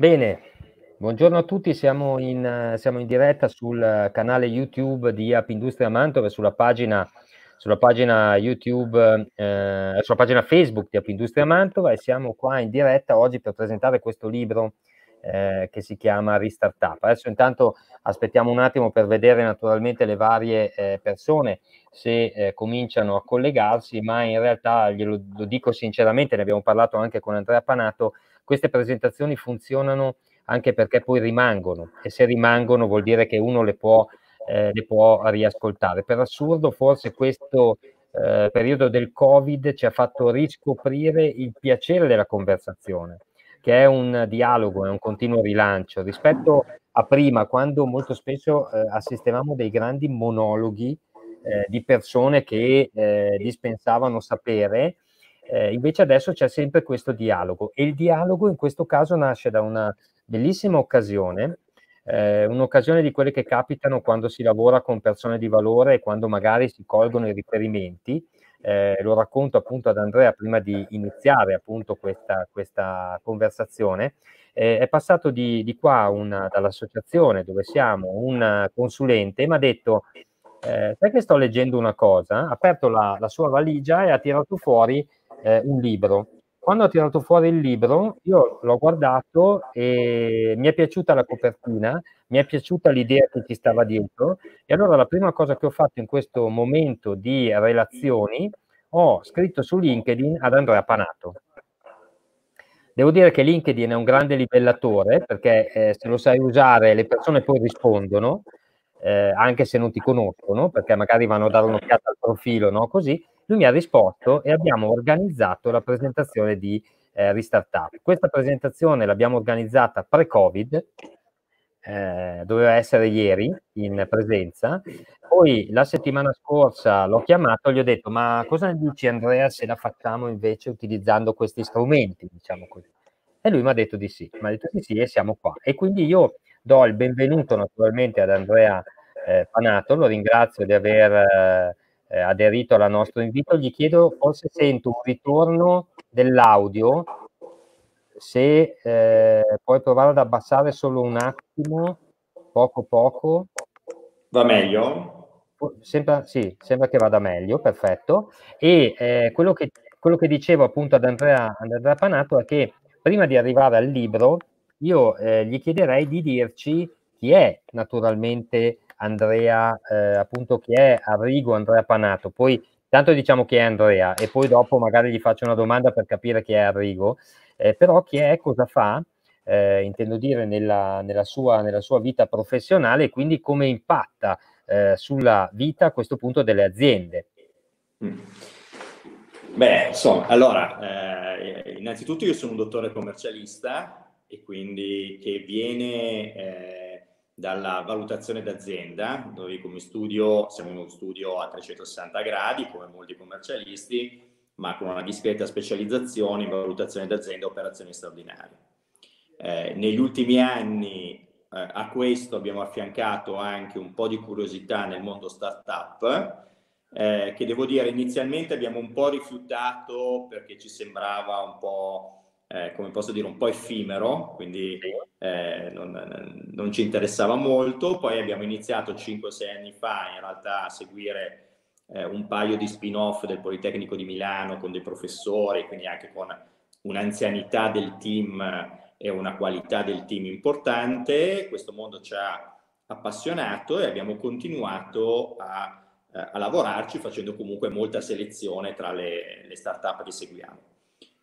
Bene, buongiorno a tutti, siamo in, siamo in diretta sul canale YouTube di App Industria Mantova sulla pagina, sulla pagina YouTube, eh, sulla pagina Facebook di App Industria Mantova e siamo qua in diretta oggi per presentare questo libro eh, che si chiama Restartup. Adesso intanto aspettiamo un attimo per vedere naturalmente le varie eh, persone se eh, cominciano a collegarsi, ma in realtà glielo lo dico sinceramente, ne abbiamo parlato anche con Andrea Panato, queste presentazioni funzionano anche perché poi rimangono e se rimangono vuol dire che uno le può, eh, le può riascoltare. Per assurdo forse questo eh, periodo del Covid ci ha fatto riscoprire il piacere della conversazione, che è un dialogo, è un continuo rilancio rispetto a prima, quando molto spesso eh, assistevamo dei grandi monologhi eh, di persone che eh, dispensavano sapere eh, invece adesso c'è sempre questo dialogo e il dialogo in questo caso nasce da una bellissima occasione, eh, un'occasione di quelle che capitano quando si lavora con persone di valore e quando magari si colgono i riferimenti. Eh, lo racconto appunto ad Andrea prima di iniziare appunto questa, questa conversazione. Eh, è passato di, di qua una, dall'associazione dove siamo un consulente e mi ha detto eh, sai che sto leggendo una cosa, ha aperto la, la sua valigia e ha tirato fuori eh, un libro. Quando ho tirato fuori il libro, io l'ho guardato e mi è piaciuta la copertina, mi è piaciuta l'idea che ci stava dietro e allora la prima cosa che ho fatto in questo momento di relazioni, ho scritto su LinkedIn ad Andrea Panato. Devo dire che LinkedIn è un grande livellatore perché eh, se lo sai usare le persone poi rispondono, eh, anche se non ti conoscono, perché magari vanno a dare un'occhiata al profilo, no? Così, lui mi ha risposto e abbiamo organizzato la presentazione di eh, Restartup. Questa presentazione l'abbiamo organizzata pre-Covid, eh, doveva essere ieri in presenza. Poi la settimana scorsa l'ho chiamato e gli ho detto: Ma cosa ne dici, Andrea, se la facciamo invece utilizzando questi strumenti? Diciamo così. E lui mi ha detto di sì, mi ha detto di sì e siamo qua. E quindi io do il benvenuto naturalmente ad Andrea eh, Panato, lo ringrazio di aver eh, aderito al nostro invito, gli chiedo forse sento un ritorno dell'audio, se eh, puoi provare ad abbassare solo un attimo, poco poco. Va meglio? Sembra, sì, sembra che vada meglio, perfetto. E eh, quello, che, quello, che, dicevo appunto ad Andrea, ad Andrea Panato è che prima di arrivare al libro, io eh, gli chiederei di dirci chi è naturalmente Andrea, eh, appunto chi è Arrigo Andrea Panato, poi tanto diciamo chi è Andrea e poi dopo magari gli faccio una domanda per capire chi è Arrigo, eh, però chi è, cosa fa, eh, intendo dire nella, nella, sua, nella, sua, vita professionale e quindi come impatta eh, sulla vita a questo punto delle aziende. Mm. Beh, insomma, allora, eh, innanzitutto io sono un dottore commercialista e quindi che viene eh, dalla valutazione d'azienda, dove come studio siamo uno studio a 360 gradi, come molti commercialisti, ma con una discreta specializzazione in valutazione d'azienda e operazioni straordinarie. Eh, negli ultimi anni eh, a questo abbiamo affiancato anche un po' di curiosità nel mondo startup, eh, che devo dire inizialmente abbiamo un po' rifiutato perché ci sembrava un po' eh, come posso dire, un po' effimero, quindi eh, non, non, ci interessava molto. Poi abbiamo iniziato 5-6 anni fa in realtà a seguire eh, un paio di spin-off del Politecnico di Milano con dei professori, quindi anche con un'anzianità del team e una qualità del team importante. Questo mondo ci ha appassionato e abbiamo continuato a, a lavorarci facendo comunque molta selezione tra le, le start-up che seguiamo.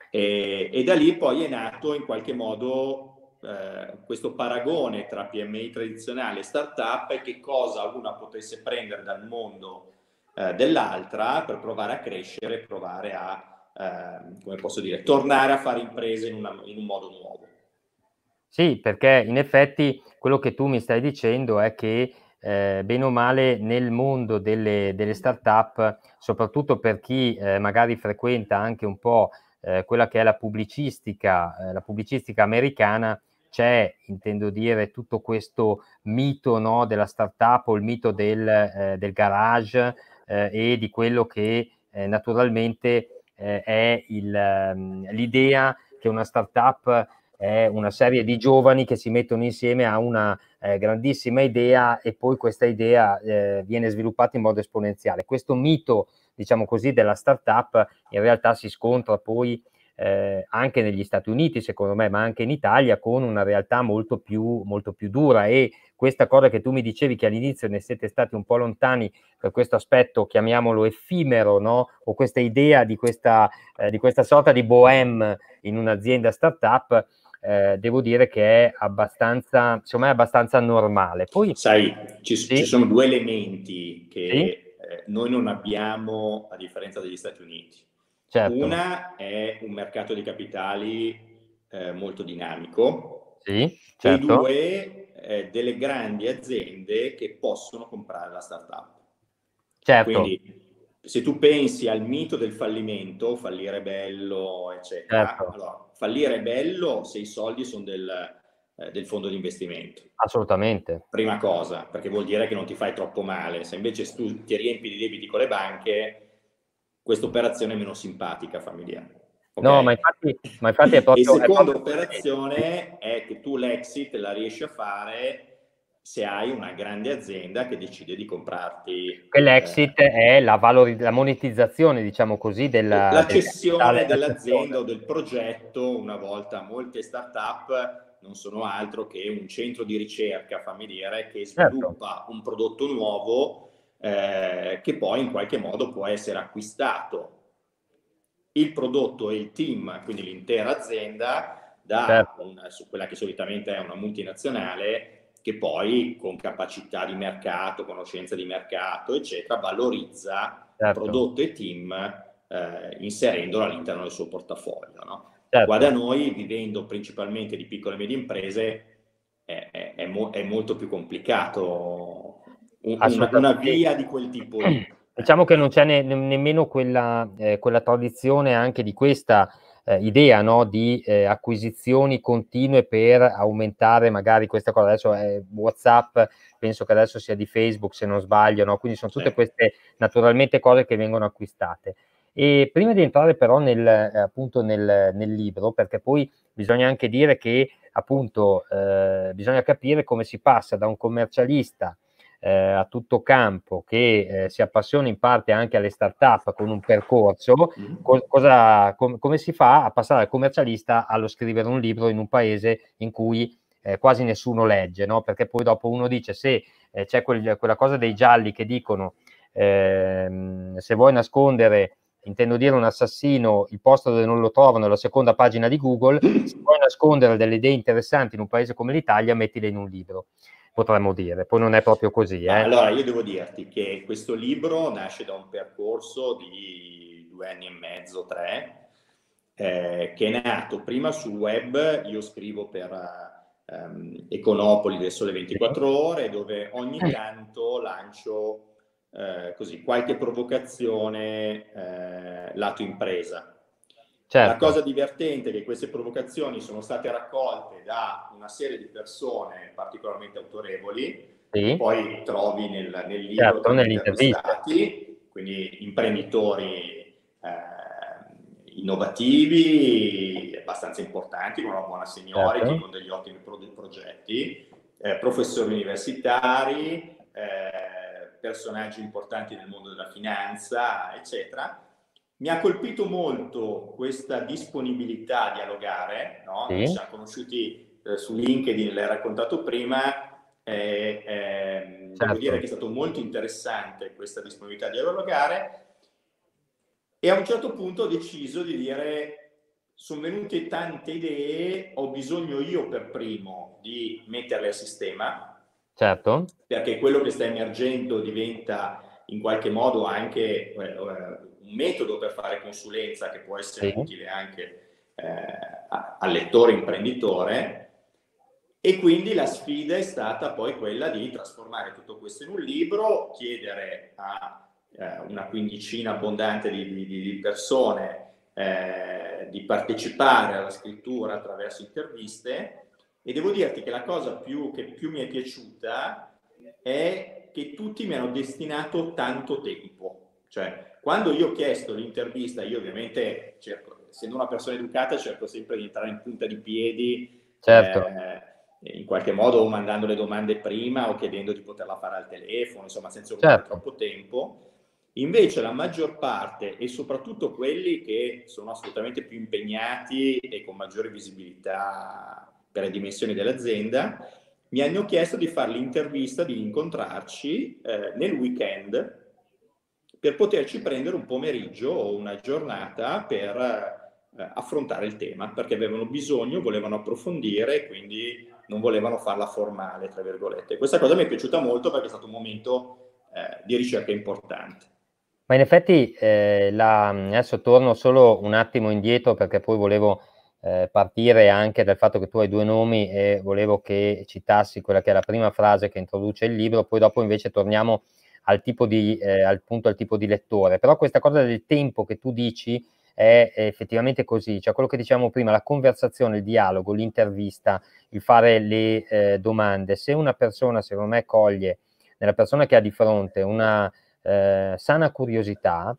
E, e, da lì poi è nato in qualche modo eh, questo paragone tra PMI tradizionale e startup e che cosa una potesse prendere dal mondo eh, dell'altra per provare a crescere, provare a, eh, come posso dire, tornare a fare imprese in, una, in un modo nuovo. Sì, perché in effetti quello che tu mi stai dicendo è che eh, bene o male nel mondo delle, delle start-up, soprattutto per chi eh, magari frequenta anche un po' eh, quella che è la pubblicistica, eh, la pubblicistica americana, c'è, intendo dire, tutto questo mito no, della startup o il mito del, eh, del garage eh, e di quello che eh, naturalmente è il, ehm, l'idea che una startup è una serie di giovani che si mettono insieme a una eh, grandissima idea e poi questa idea eh, viene sviluppata in modo esponenziale. Questo mito, diciamo così, della startup in realtà si scontra poi eh, anche negli Stati Uniti, secondo me, ma anche in Italia, con una realtà molto più, molto più dura. E questa cosa che tu mi dicevi che all'inizio ne siete stati un po' lontani per questo aspetto, chiamiamolo effimero, no? o questa idea di questa, eh, di questa sorta di bohème in un'azienda startup, eh, devo dire che è abbastanza, secondo me, è abbastanza normale. Poi, Sai, ci, sì? ci sono due elementi che sì? Eh, noi non abbiamo a differenza degli Stati Uniti. Certo. Una è un mercato di capitali eh, molto dinamico. Sì, certo. E due, eh, delle grandi aziende che possono comprare la startup. Certo. Quindi, se tu pensi al mito del fallimento, fallire bello, eccetera, certo. allora, fallire bello se i soldi sono del, eh, del fondo di investimento. Assolutamente. Prima cosa, perché vuol dire che non ti fai troppo male. Se invece tu ti riempi di debiti con le banche, questa operazione è meno simpatica, familiare. Okay? No, ma infatti, ma infatti è proprio... La seconda proprio... operazione è che tu l'exit la riesci a fare se hai una grande azienda che decide di comprarti. Quell'exit eh, è la, valori- la monetizzazione, diciamo così, della... La cessione del dell'azienda o del progetto, una volta molte start-up non sono altro che un centro di ricerca, fammi dire, che certo. sviluppa certo. un prodotto nuovo eh, che poi in qualche modo può essere acquistato il prodotto e il team, quindi l'intera azienda, da certo. una, su quella che solitamente è una multinazionale che poi con capacità di mercato, conoscenza di mercato, eccetera, valorizza certo. prodotto e team eh, inserendolo all'interno del suo portafoglio. No? Certo. Qua da noi, vivendo principalmente di piccole e medie imprese, è, è, è, mo- è molto più complicato una, una via di quel tipo lì. Diciamo che non c'è ne, nemmeno quella, eh, quella, tradizione anche di questa eh, idea no? di eh, acquisizioni continue per aumentare magari questa cosa. Adesso è WhatsApp, penso che adesso sia di Facebook se non sbaglio, no? quindi sono tutte queste naturalmente cose che vengono acquistate. E prima di entrare però nel, eh, appunto nel, nel libro, perché poi bisogna anche dire che appunto eh, bisogna capire come si passa da un commercialista eh, a tutto campo che eh, si appassiona in parte anche alle start-up con un percorso, mm. co- cosa, com- come si fa a passare dal commercialista allo scrivere un libro in un paese in cui eh, quasi nessuno legge, no? perché poi dopo uno dice se eh, c'è quel, quella cosa dei gialli che dicono ehm, se vuoi nascondere intendo dire un assassino, il posto dove non lo trovano è la seconda pagina di Google, se vuoi nascondere delle idee interessanti in un paese come l'Italia, mettile in un libro potremmo dire, poi non è proprio così. Eh? Allora, io devo dirti che questo libro nasce da un percorso di due anni e mezzo, tre, eh, che è nato prima sul web, io scrivo per um, Econopoli del Sole 24 Ore, dove ogni tanto lancio eh, così qualche provocazione eh, lato impresa Certo. La cosa divertente è che queste provocazioni sono state raccolte da una serie di persone particolarmente autorevoli, sì. poi trovi nel, nel libro certo, intervistati, quindi imprenditori eh, innovativi, abbastanza importanti, con una buona seniority, certo. con degli ottimi pro- progetti, eh, professori universitari, eh, personaggi importanti nel mondo della finanza, eccetera mi ha colpito molto questa disponibilità a dialogare, no? Sì. ci siamo conosciuti eh, su LinkedIn, l'hai raccontato prima, eh, eh, certo. devo dire che è stato molto interessante questa disponibilità a dialogare e a un certo punto ho deciso di dire sono venute tante idee, ho bisogno io per primo di metterle a sistema, certo. perché quello che sta emergendo diventa in qualche modo anche eh, un metodo per fare consulenza che può essere sì. utile anche eh, al lettore imprenditore e quindi la sfida è stata poi quella di trasformare tutto questo in un libro, chiedere a eh, una quindicina abbondante di, di, di persone eh, di partecipare alla scrittura attraverso interviste e devo dirti che la cosa più, che più mi è piaciuta è che tutti mi hanno destinato tanto tempo. Cioè, quando io ho chiesto l'intervista, io ovviamente cerco, essendo una persona educata cerco sempre di entrare in punta di piedi, certo. eh, in qualche modo o mandando le domande prima o chiedendo di poterla fare al telefono, insomma senza certo. troppo tempo. Invece la maggior parte e soprattutto quelli che sono assolutamente più impegnati e con maggiore visibilità per le dimensioni dell'azienda, mi hanno chiesto di fare l'intervista, di incontrarci eh, nel weekend per poterci prendere un pomeriggio o una giornata per eh, affrontare il tema, perché avevano bisogno, volevano approfondire e quindi non volevano farla formale, tra virgolette. Questa cosa mi è piaciuta molto perché è stato un momento eh, di ricerca importante. Ma in effetti eh, la, adesso torno solo un attimo indietro perché poi volevo eh, partire anche dal fatto che tu hai due nomi e volevo che citassi quella che è la prima frase che introduce il libro, poi dopo invece torniamo al tipo di, eh, al punto al tipo di lettore. Però questa cosa del tempo che tu dici è, effettivamente così, cioè quello che diciamo prima, la conversazione, il dialogo, l'intervista, il fare le eh, domande, se una persona secondo me coglie nella persona che ha di fronte una eh, sana curiosità,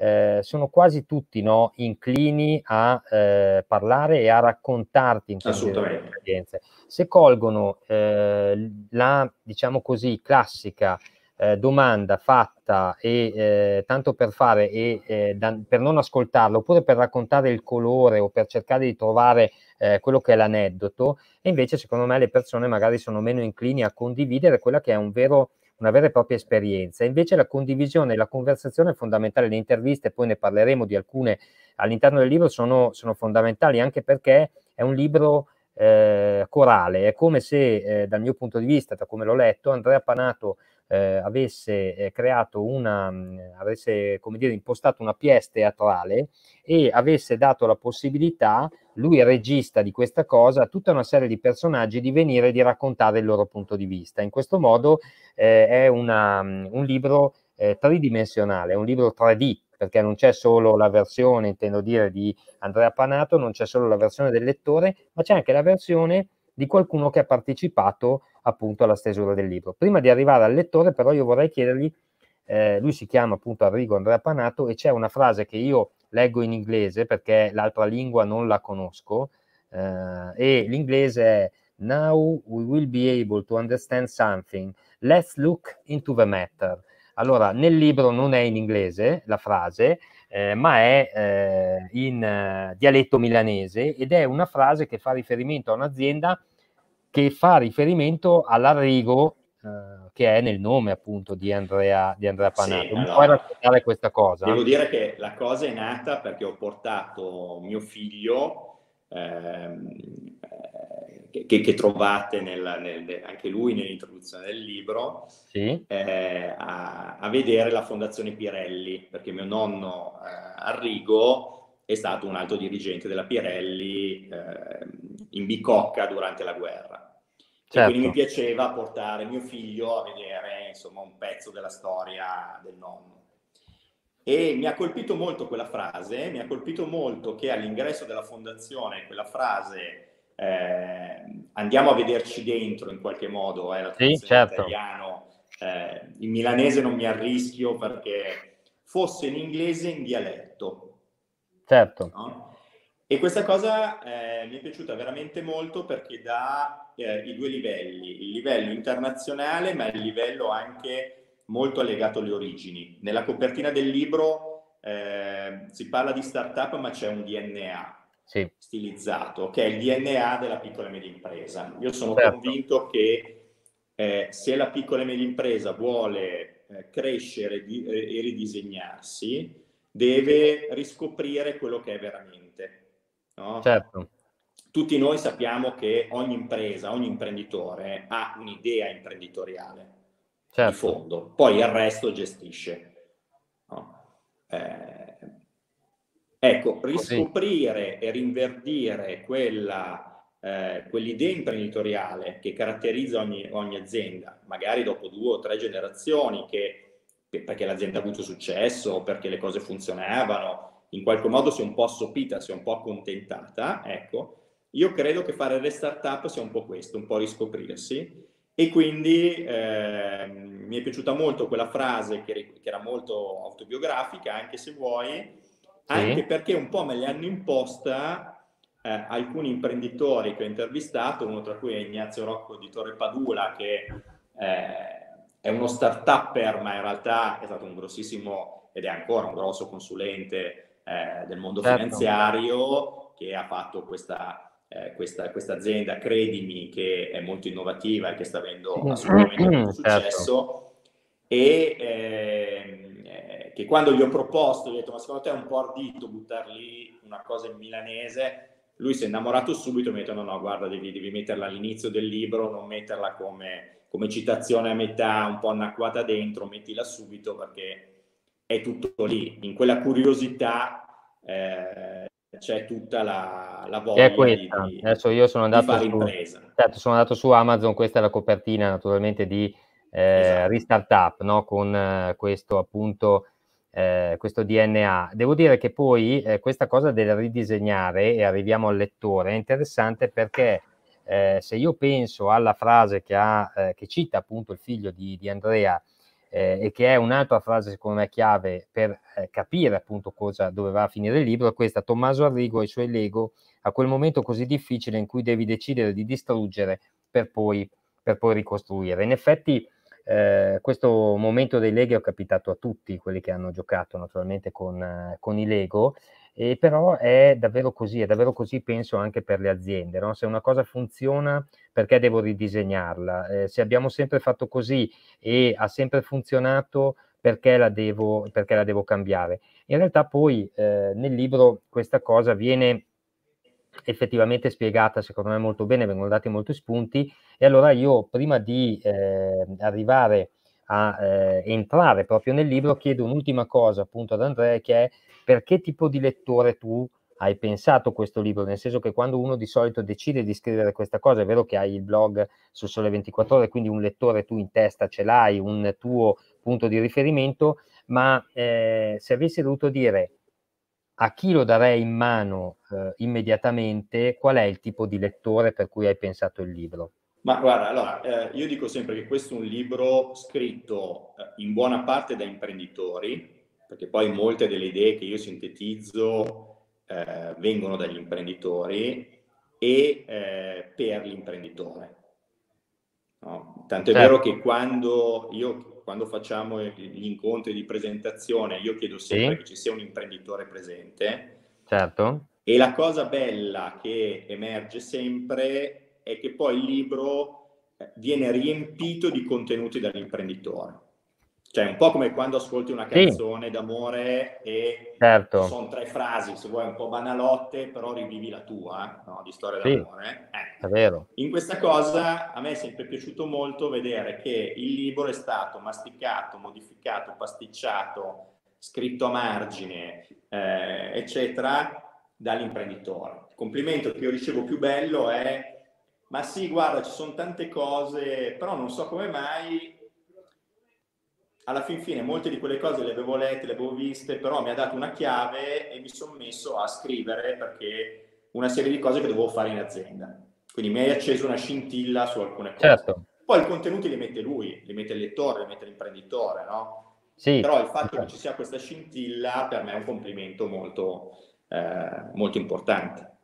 eh, sono quasi tutti no, inclini a eh, parlare e a raccontarti in queste esperienze. Se colgono eh, la, diciamo così, classica eh, domanda fatta e eh, tanto per fare e eh, da, per non ascoltarlo oppure per raccontare il colore o per cercare di trovare quello che è l'aneddoto e invece secondo me le persone magari sono meno inclini a condividere quella che è un vero una vera e propria esperienza. Invece la condivisione la conversazione è fondamentale. Le interviste, poi ne parleremo di alcune all'interno del libro, sono, sono fondamentali anche perché è un libro eh, corale. È come se, eh, dal mio punto di vista, da come l'ho letto, Andrea Panato eh, avesse eh, creato una, mm, avesse come dire, impostato una pièce teatrale e avesse dato la possibilità, lui regista di questa cosa, tutta una serie di personaggi di venire e di raccontare il loro punto di vista. In questo modo eh, è una, mm, un libro eh, tridimensionale, un libro 3D, perché non c'è solo la versione, intendo dire, di Andrea Panato, non c'è solo la versione del lettore, ma c'è anche la versione di qualcuno che ha partecipato appunto alla stesura del libro. Prima di arrivare al lettore, però, io vorrei chiedergli, eh, lui si chiama appunto Arrigo Andrea Panato e c'è una frase che io leggo in inglese perché l'altra lingua non la conosco eh, e l'inglese è Now we will be able to understand something. Let's look into the matter. Allora, nel libro non è in inglese la frase, eh, ma è eh, in eh, dialetto milanese ed è una frase che fa riferimento a un'azienda che fa riferimento all'arrigo eh, che è nel nome appunto di Andrea, di Andrea Panato. Sì, allora, puoi raccontare questa cosa? Devo dire che la cosa è nata perché ho portato mio figlio ehm, che, che, trovate nel, nel, anche lui nell'introduzione del libro, sì. eh, a, a, vedere la Fondazione Pirelli, perché mio nonno eh, Arrigo è stato un alto dirigente della Pirelli eh, in Bicocca durante la guerra. Certo. quindi mi piaceva portare mio figlio a vedere insomma, un pezzo della storia del nonno. E mi ha colpito molto quella frase, mi ha colpito molto che all'ingresso della fondazione quella frase eh, andiamo a vederci dentro in qualche modo, eh, la sì, certo. italiano, eh, in milanese non mi arrischio perché fosse in inglese in dialetto. Certo. No? E questa cosa eh, mi è piaciuta veramente molto perché dà eh, i due livelli, il livello internazionale ma il livello anche molto legato alle origini. Nella copertina del libro eh, si parla di startup ma c'è un DNA, sì. stilizzato, che è il DNA della piccola e media impresa. Io sono certo. convinto che eh, se la piccola e media impresa vuole eh, crescere di, eh, e ridisegnarsi, deve riscoprire quello che è veramente. No? Certo. Tutti noi sappiamo che ogni impresa, ogni imprenditore ha un'idea imprenditoriale certo. di fondo, poi il resto gestisce. No? Eh, Ecco, riscoprire Così. e rinverdire quella, eh, quell'idea imprenditoriale che caratterizza ogni, ogni, azienda, magari dopo due o tre generazioni, che, perché l'azienda ha avuto successo perché le cose funzionavano, in qualche modo si è un po' assopita, si è un po' accontentata, ecco, io credo che fare le start-up sia un po' questo, un po' riscoprirsi. E quindi eh, mi è piaciuta molto quella frase che, che era molto autobiografica, anche se vuoi, anche perché un po' me le hanno imposta eh, alcuni imprenditori che ho intervistato, uno tra cui è Ignazio Rocco di Torre Padula, che eh, è uno start-upper, ma in realtà è stato un grossissimo ed è ancora un grosso consulente eh, del mondo certo. finanziario che ha fatto questa, eh, questa, questa, azienda, credimi, che è molto innovativa e che sta avendo assolutamente molto certo. successo. E ehm, eh, che quando gli ho proposto, gli ho detto: Ma secondo te è un po' ardito buttare lì una cosa in milanese? Lui si è innamorato subito mi ha detto: No, no, guarda, devi, devi metterla all'inizio del libro, non metterla come come citazione a metà, un po' annacquata dentro, mettila subito perché è tutto lì. In quella curiosità eh, c'è tutta la, la voglia di, di, Adesso io sono andato, su, certo, sono andato su Amazon, questa è la copertina naturalmente di eh, esatto. Restart Up, no? con eh, questo appunto eh, questo DNA. Devo dire che poi eh, questa cosa del ridisegnare, e arriviamo al lettore, è interessante perché eh, se io penso alla frase che, ha, eh, che cita appunto il figlio di, di Andrea eh, e che è un'altra frase secondo me chiave per eh, capire appunto cosa doveva finire il libro, è questa Tommaso Arrigo e i suoi Lego a quel momento così difficile in cui devi decidere di distruggere per poi, per poi ricostruire. In effetti eh, questo momento dei Lego è capitato a tutti quelli che hanno giocato naturalmente con, eh, con i Lego e però è davvero così, è davvero così penso anche per le aziende. No? Se una cosa funziona, perché devo ridisegnarla? Eh, se abbiamo sempre fatto così e ha sempre funzionato, perché la devo, perché la devo cambiare? In realtà poi eh, nel libro questa cosa viene effettivamente spiegata secondo me molto bene, vengono dati molti spunti e allora io prima di eh, arrivare a eh, entrare proprio nel libro chiedo un'ultima cosa appunto ad Andrea che è per che tipo di lettore tu hai pensato questo libro, nel senso che quando uno di solito decide di scrivere questa cosa, è vero che hai il blog su Sole 24 ore, quindi un lettore tu in testa ce l'hai, un tuo punto di riferimento, ma eh, se avessi dovuto dire a chi lo darei in mano eh, immediatamente, qual è il tipo di lettore per cui hai pensato il libro? Ma guarda, allora, eh, io dico sempre che questo è un libro scritto eh, in buona parte da imprenditori, perché poi molte delle idee che io sintetizzo eh, vengono dagli imprenditori e eh, per l'imprenditore. No? Tanto è certo. vero che quando, io, quando facciamo gli incontri di presentazione, io chiedo sempre sì. che ci sia un imprenditore presente. Certo. E la cosa bella che emerge sempre è che poi il libro eh, viene riempito di contenuti dall'imprenditore. Cioè, un po' come quando ascolti una canzone sì. d'amore e certo. sono tre frasi, se vuoi un po' banalotte, però rivivi la tua, no? di storia sì. d'amore. Eh. È vero. In questa cosa a me è sempre piaciuto molto vedere che il libro è stato masticato, modificato, pasticciato, scritto a margine, eh, eccetera, dall'imprenditore. Il complimento che io ricevo più bello è ma sì, guarda, ci sono tante cose, però non so come mai alla fin fine molte di quelle cose le avevo lette, le avevo viste, però mi ha dato una chiave e mi sono messo a scrivere perché una serie di cose che dovevo fare in azienda. Quindi mi hai acceso una scintilla su alcune cose. Certo. Poi i contenuti li mette lui, li mette il lettore, li mette l'imprenditore, no? Sì. Però il fatto che ci sia questa scintilla per me è un complimento molto, eh, molto importante.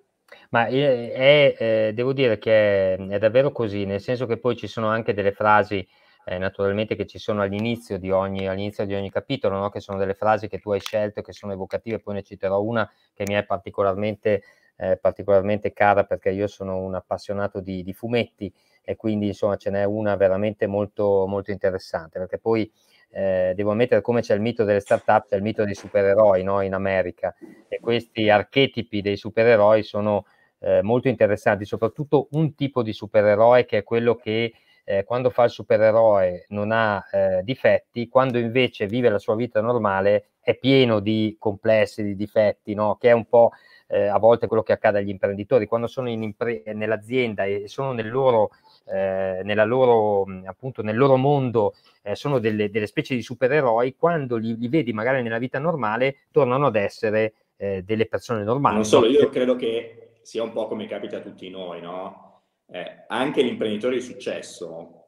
Ma è, è, eh, devo dire che è, è davvero così, nel senso che poi ci sono anche delle frasi eh, naturalmente che ci sono all'inizio di ogni, all'inizio di ogni capitolo, no? che sono delle frasi che tu hai scelto, che sono evocative, poi ne citerò una che mi è particolarmente, eh, particolarmente cara perché io sono un appassionato di, di, fumetti e quindi insomma ce n'è una veramente molto, molto interessante, perché poi eh, devo ammettere come c'è il mito delle start-up, c'è il mito dei supereroi no? in America e questi archetipi dei supereroi sono eh, molto interessanti, soprattutto un tipo di supereroe che è quello che eh, quando fa il supereroe non ha eh, difetti, quando invece vive la sua vita normale è pieno di complessi, di difetti, no? che è un po' eh, a volte quello che accade agli imprenditori, quando sono impre- nell'azienda e sono nel loro, eh, nella loro, appunto, nel loro mondo, eh, sono delle, delle, specie di supereroi, quando li, li, vedi magari nella vita normale tornano ad essere eh, delle persone normali. Non solo, io credo che sia un po' come capita a tutti noi, no? eh, anche l'imprenditore di successo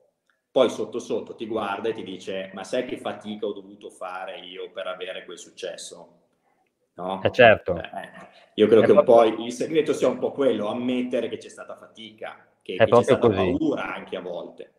poi sotto sotto ti guarda e ti dice ma sai che fatica ho dovuto fare io per avere quel successo? No? Eh certo. Eh, io credo è che un po' il segreto sia un po' quello, ammettere che c'è stata fatica, che, che c'è stata così. paura anche a volte.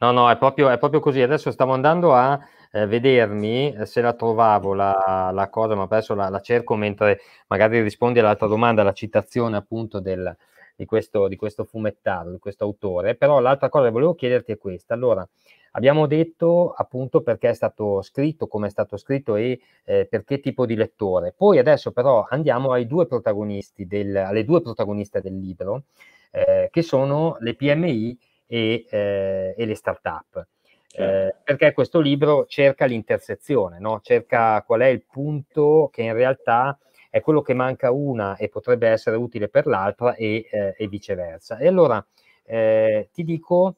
No, no, è proprio, è proprio così. Adesso stavo andando a eh, vedermi eh, se la trovavo la, la, cosa, ma adesso la, la, cerco mentre magari rispondi all'altra domanda, la citazione appunto del, di, questo, di questo fumettario, di questo autore. Però l'altra cosa che volevo chiederti è questa. Allora, abbiamo detto appunto perché è stato scritto, come è stato scritto e eh, per che tipo di lettore. Poi adesso però andiamo ai due protagonisti del, alle due protagoniste del libro, eh, che sono le PMI e, eh, e le start-up. Certo. Eh, perché questo libro cerca l'intersezione, no? cerca qual è il punto che in realtà è quello che manca una e potrebbe essere utile per l'altra e, eh, e viceversa. E allora ti dico,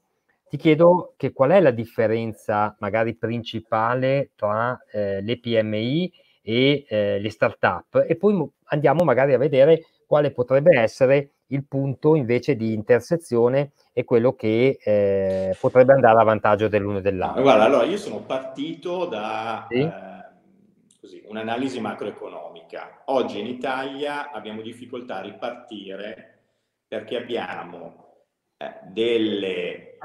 ti chiedo che qual è la differenza magari principale tra eh, le PMI e eh, le start-up e poi andiamo magari a vedere quale potrebbe essere il punto invece di intersezione è quello che eh, potrebbe andare a vantaggio dell'uno e dell'altro. Guarda, allora io sono partito da sì? eh, un'analisi macroeconomica. Oggi in Italia abbiamo difficoltà a ripartire perché abbiamo eh, delle,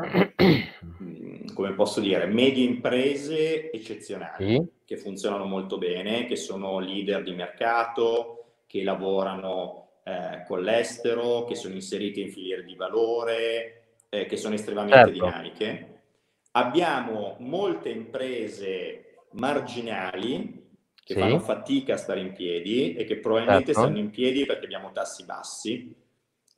mm, come posso dire, medie imprese eccezionali sì? che funzionano molto bene, che sono leader di mercato, che lavorano eh, con l'estero, che sono inserite in filiere di valore, eh, che sono estremamente certo. dinamiche. Abbiamo molte imprese marginali che sì. fanno fatica a stare in piedi e che probabilmente certo. stanno in piedi perché abbiamo tassi bassi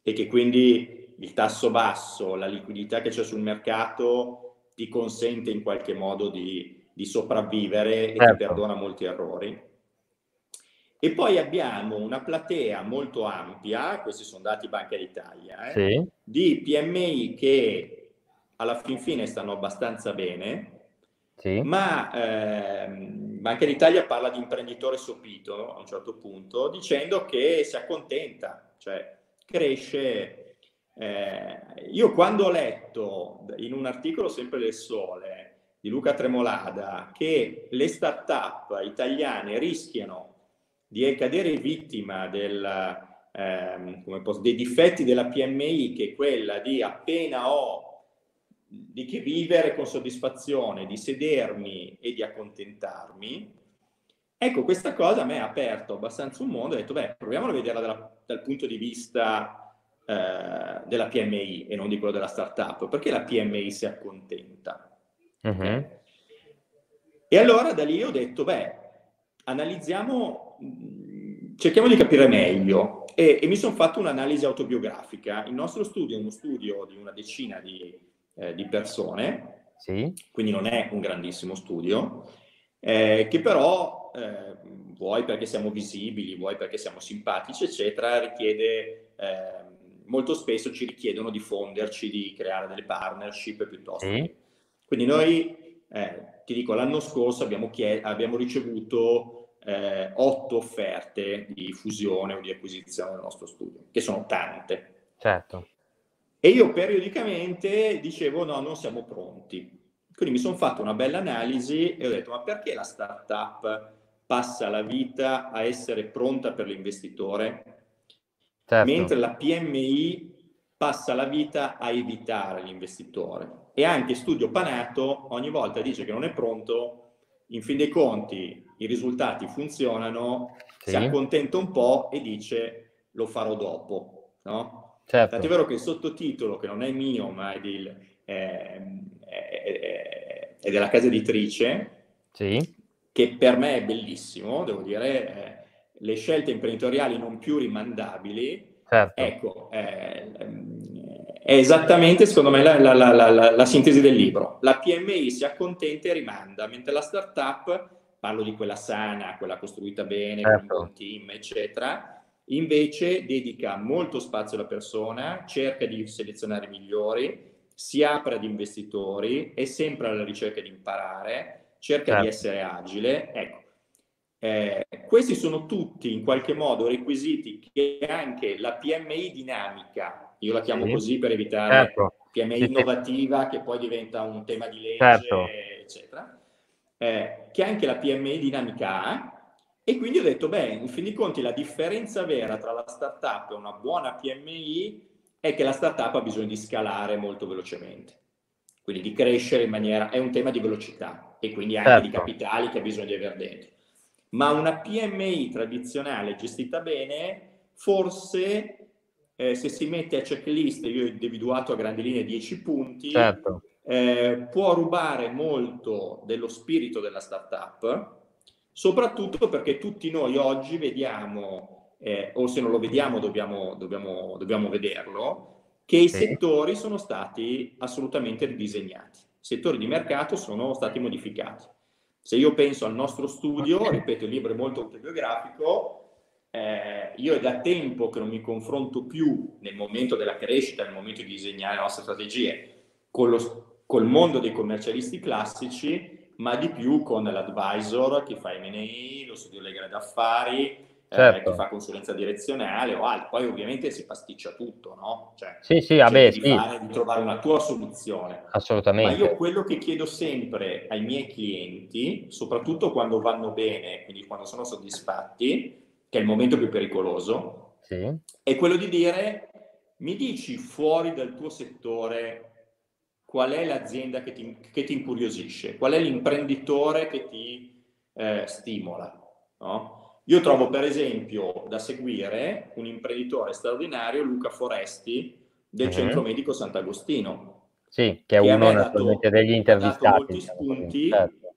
e che quindi il tasso basso, la liquidità che c'è sul mercato ti consente in qualche modo di, di sopravvivere e certo. ti perdona molti errori. E poi abbiamo una platea molto ampia, questi sono dati Banca d'Italia, eh, sì. di PMI che alla fin fine stanno abbastanza bene, sì. ma eh, Banca d'Italia parla di imprenditore sopito a un certo punto, dicendo che si accontenta, cioè cresce. Eh, io quando ho letto in un articolo sempre del Sole di Luca Tremolada che le start-up italiane rischiano di cadere vittima del, ehm, posso, dei difetti della PMI, che è quella di appena ho di che vivere con soddisfazione, di sedermi e di accontentarmi. Ecco, questa cosa a me ha aperto abbastanza un mondo, ho detto, beh, proviamo a vederla dalla, dal punto di vista eh, della PMI e non di quello della startup, perché la PMI si accontenta. Uh-huh. E allora da lì ho detto, beh, analizziamo cerchiamo di capire meglio e, e mi sono fatto un'analisi autobiografica. Il nostro studio è uno studio di una decina di, eh, di persone, sì. quindi non è un grandissimo studio, eh, che però eh, vuoi perché siamo visibili, vuoi perché siamo simpatici, eccetera, richiede eh, molto spesso ci richiedono di fonderci, di creare delle partnership piuttosto. Sì. Quindi noi, eh, ti dico, l'anno scorso abbiamo, chied- abbiamo ricevuto eh, otto offerte di fusione o di acquisizione del nostro studio, che sono tante. Certo. E io periodicamente dicevo no, non siamo pronti. Quindi mi sono fatto una bella analisi e ho detto ma perché la startup passa la vita a essere pronta per l'investitore, certo. mentre la PMI passa la vita a evitare l'investitore. E anche Studio Panato ogni volta dice che non è pronto, in fin dei conti i risultati funzionano, sì. si accontenta un po' e dice lo farò dopo, no? Certo. Tant'è vero che il sottotitolo, che non è mio, ma è, di, è, è, è della casa editrice, sì. che per me è bellissimo, devo dire, le scelte imprenditoriali non più rimandabili, certo. ecco, è, è esattamente, secondo me, la, la, la, la, sintesi del libro. La PMI si accontenta e rimanda, mentre la startup parlo di quella sana, quella costruita bene, certo. con un certo. team, eccetera, invece dedica molto spazio alla persona, cerca di selezionare i migliori, si apre ad investitori, è sempre alla ricerca di imparare, cerca certo. di essere agile. Ecco, eh, questi sono tutti in qualche modo requisiti che anche la PMI dinamica, io la chiamo sì. così per evitare certo. PMI innovativa che poi diventa un tema di legge, certo. eccetera, eh, che anche la PMI dinamica ha E quindi ho detto, beh, in fin dei conti la differenza vera tra la startup e una buona PMI è che la startup ha bisogno di scalare molto velocemente, quindi di crescere in maniera, è un tema di velocità e quindi anche certo. di capitali che ha bisogno di avere dentro. Ma una PMI tradizionale gestita bene, forse eh, se si mette a checklist, io ho individuato a grandi linee 10 punti, certo. eh, può rubare molto dello spirito della startup soprattutto perché tutti noi oggi vediamo, eh, o se non lo vediamo dobbiamo, dobbiamo, dobbiamo vederlo, che i settori sono stati assolutamente ridisegnati. I settori di mercato sono stati modificati. Se io penso al nostro studio, ripeto, il libro è molto autobiografico, eh, io è da tempo che non mi confronto più nel momento della crescita, nel momento di disegnare le nostre strategie, con lo, col mondo dei commercialisti classici, ma di più con l'advisor che fa M&A, lo studio legale d'affari, eh, certo. eh, che fa consulenza direzionale o altro. Poi ovviamente si pasticcia tutto, no? Cioè, sì, sì, vabbè, di, sì. Fare, di trovare una tua soluzione. Assolutamente. Ma io quello che chiedo sempre ai miei clienti, soprattutto quando vanno bene, quindi quando sono soddisfatti, che è il momento più pericoloso, sì. è quello di dire mi dici fuori dal tuo settore qual è l'azienda che ti, che ti incuriosisce, qual è l'imprenditore che ti eh, stimola. No? Io trovo per esempio da seguire un imprenditore straordinario, Luca Foresti, del mm-hmm. Centro Medico Sant'Agostino. Sì, che è che uno dato, degli intervistati. Dato molti spunti, certo.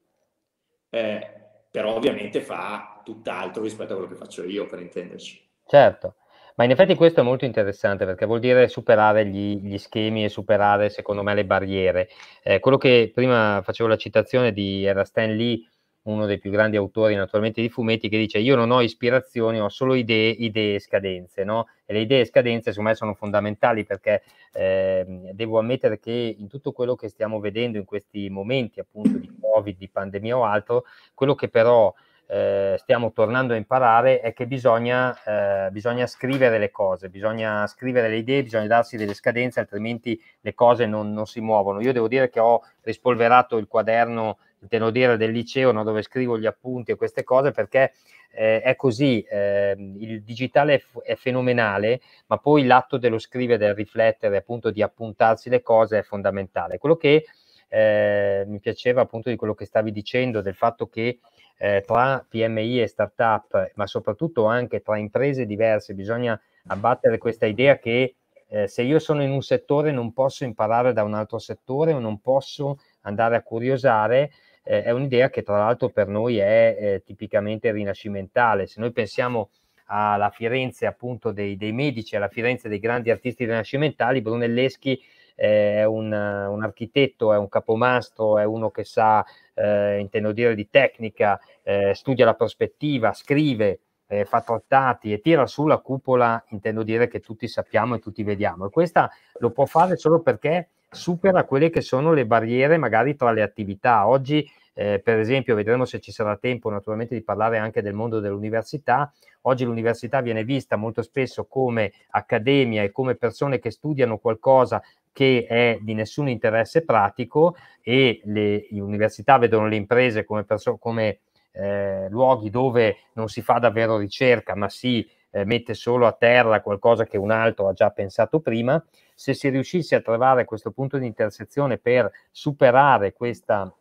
eh, però ovviamente fa tutt'altro rispetto a quello che faccio io, per intenderci. Certo. Ma in effetti questo è molto interessante perché vuol dire superare gli, gli schemi e superare, secondo me, le barriere. Eh, quello che prima facevo la citazione di era Stan Lee, uno dei più grandi autori naturalmente di fumetti, che dice io non ho ispirazioni, ho solo idee, idee e scadenze, no? E le idee e scadenze secondo me sono fondamentali perché eh, devo ammettere che in tutto quello che stiamo vedendo in questi momenti appunto di Covid, di pandemia o altro, quello che però eh, stiamo tornando a imparare è che bisogna, eh, bisogna, scrivere le cose, bisogna scrivere le idee, bisogna darsi delle scadenze, altrimenti le cose non, non si muovono. Io devo dire che ho rispolverato il quaderno, il tenodiere del liceo, no, dove scrivo gli appunti e queste cose, perché eh, è così, eh, il digitale è, f- è, fenomenale, ma poi l'atto dello scrivere, del riflettere, appunto di appuntarsi le cose è fondamentale. Quello che eh, mi piaceva appunto di quello che stavi dicendo, del fatto che eh, tra PMI e startup, ma soprattutto anche tra imprese diverse, bisogna abbattere questa idea che eh, se io sono in un settore non posso imparare da un altro settore o non posso andare a curiosare, eh, è un'idea che tra l'altro per noi è eh, tipicamente rinascimentale. Se noi pensiamo alla Firenze appunto dei, dei medici, alla Firenze dei grandi artisti rinascimentali, Brunelleschi è un, un, architetto, è un capomastro, è uno che sa, eh, intendo dire, di tecnica, eh, studia la prospettiva, scrive, eh, fa trattati e tira su la cupola, intendo dire che tutti sappiamo e tutti vediamo. E questa lo può fare solo perché supera quelle che sono le barriere magari tra le attività. Oggi eh, per esempio, vedremo se ci sarà tempo naturalmente di parlare anche del mondo dell'università. Oggi l'università viene vista molto spesso come accademia e come persone che studiano qualcosa che è di nessun interesse pratico e le, università vedono le imprese come, perso- come eh, luoghi dove non si fa davvero ricerca, ma si eh, mette solo a terra qualcosa che un altro ha già pensato prima. Se si riuscisse a trovare questo punto di intersezione per superare questa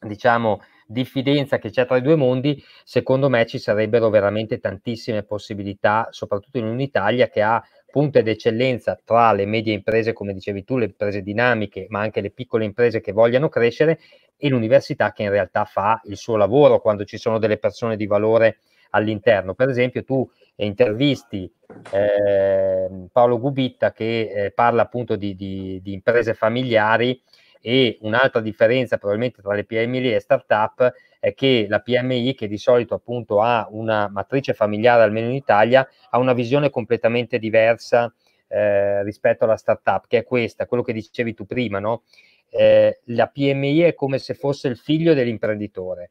diciamo, diffidenza che c'è tra i due mondi, secondo me ci sarebbero veramente tantissime possibilità, soprattutto in un'Italia che ha punte d'eccellenza tra le medie imprese, come dicevi tu, le imprese dinamiche, ma anche le piccole imprese che vogliano crescere e l'università che in realtà fa il suo lavoro quando ci sono delle persone di valore all'interno. Per esempio, tu intervisti eh, Paolo Gubitta che eh, parla appunto di, di, di imprese familiari e un'altra differenza probabilmente tra le PMI e le startup è che la PMI, che di solito appunto ha una matrice familiare, almeno in Italia, ha una visione completamente diversa eh, rispetto alla startup, che è questa, quello che dicevi tu prima, no? Eh, la PMI è come se fosse il figlio dell'imprenditore.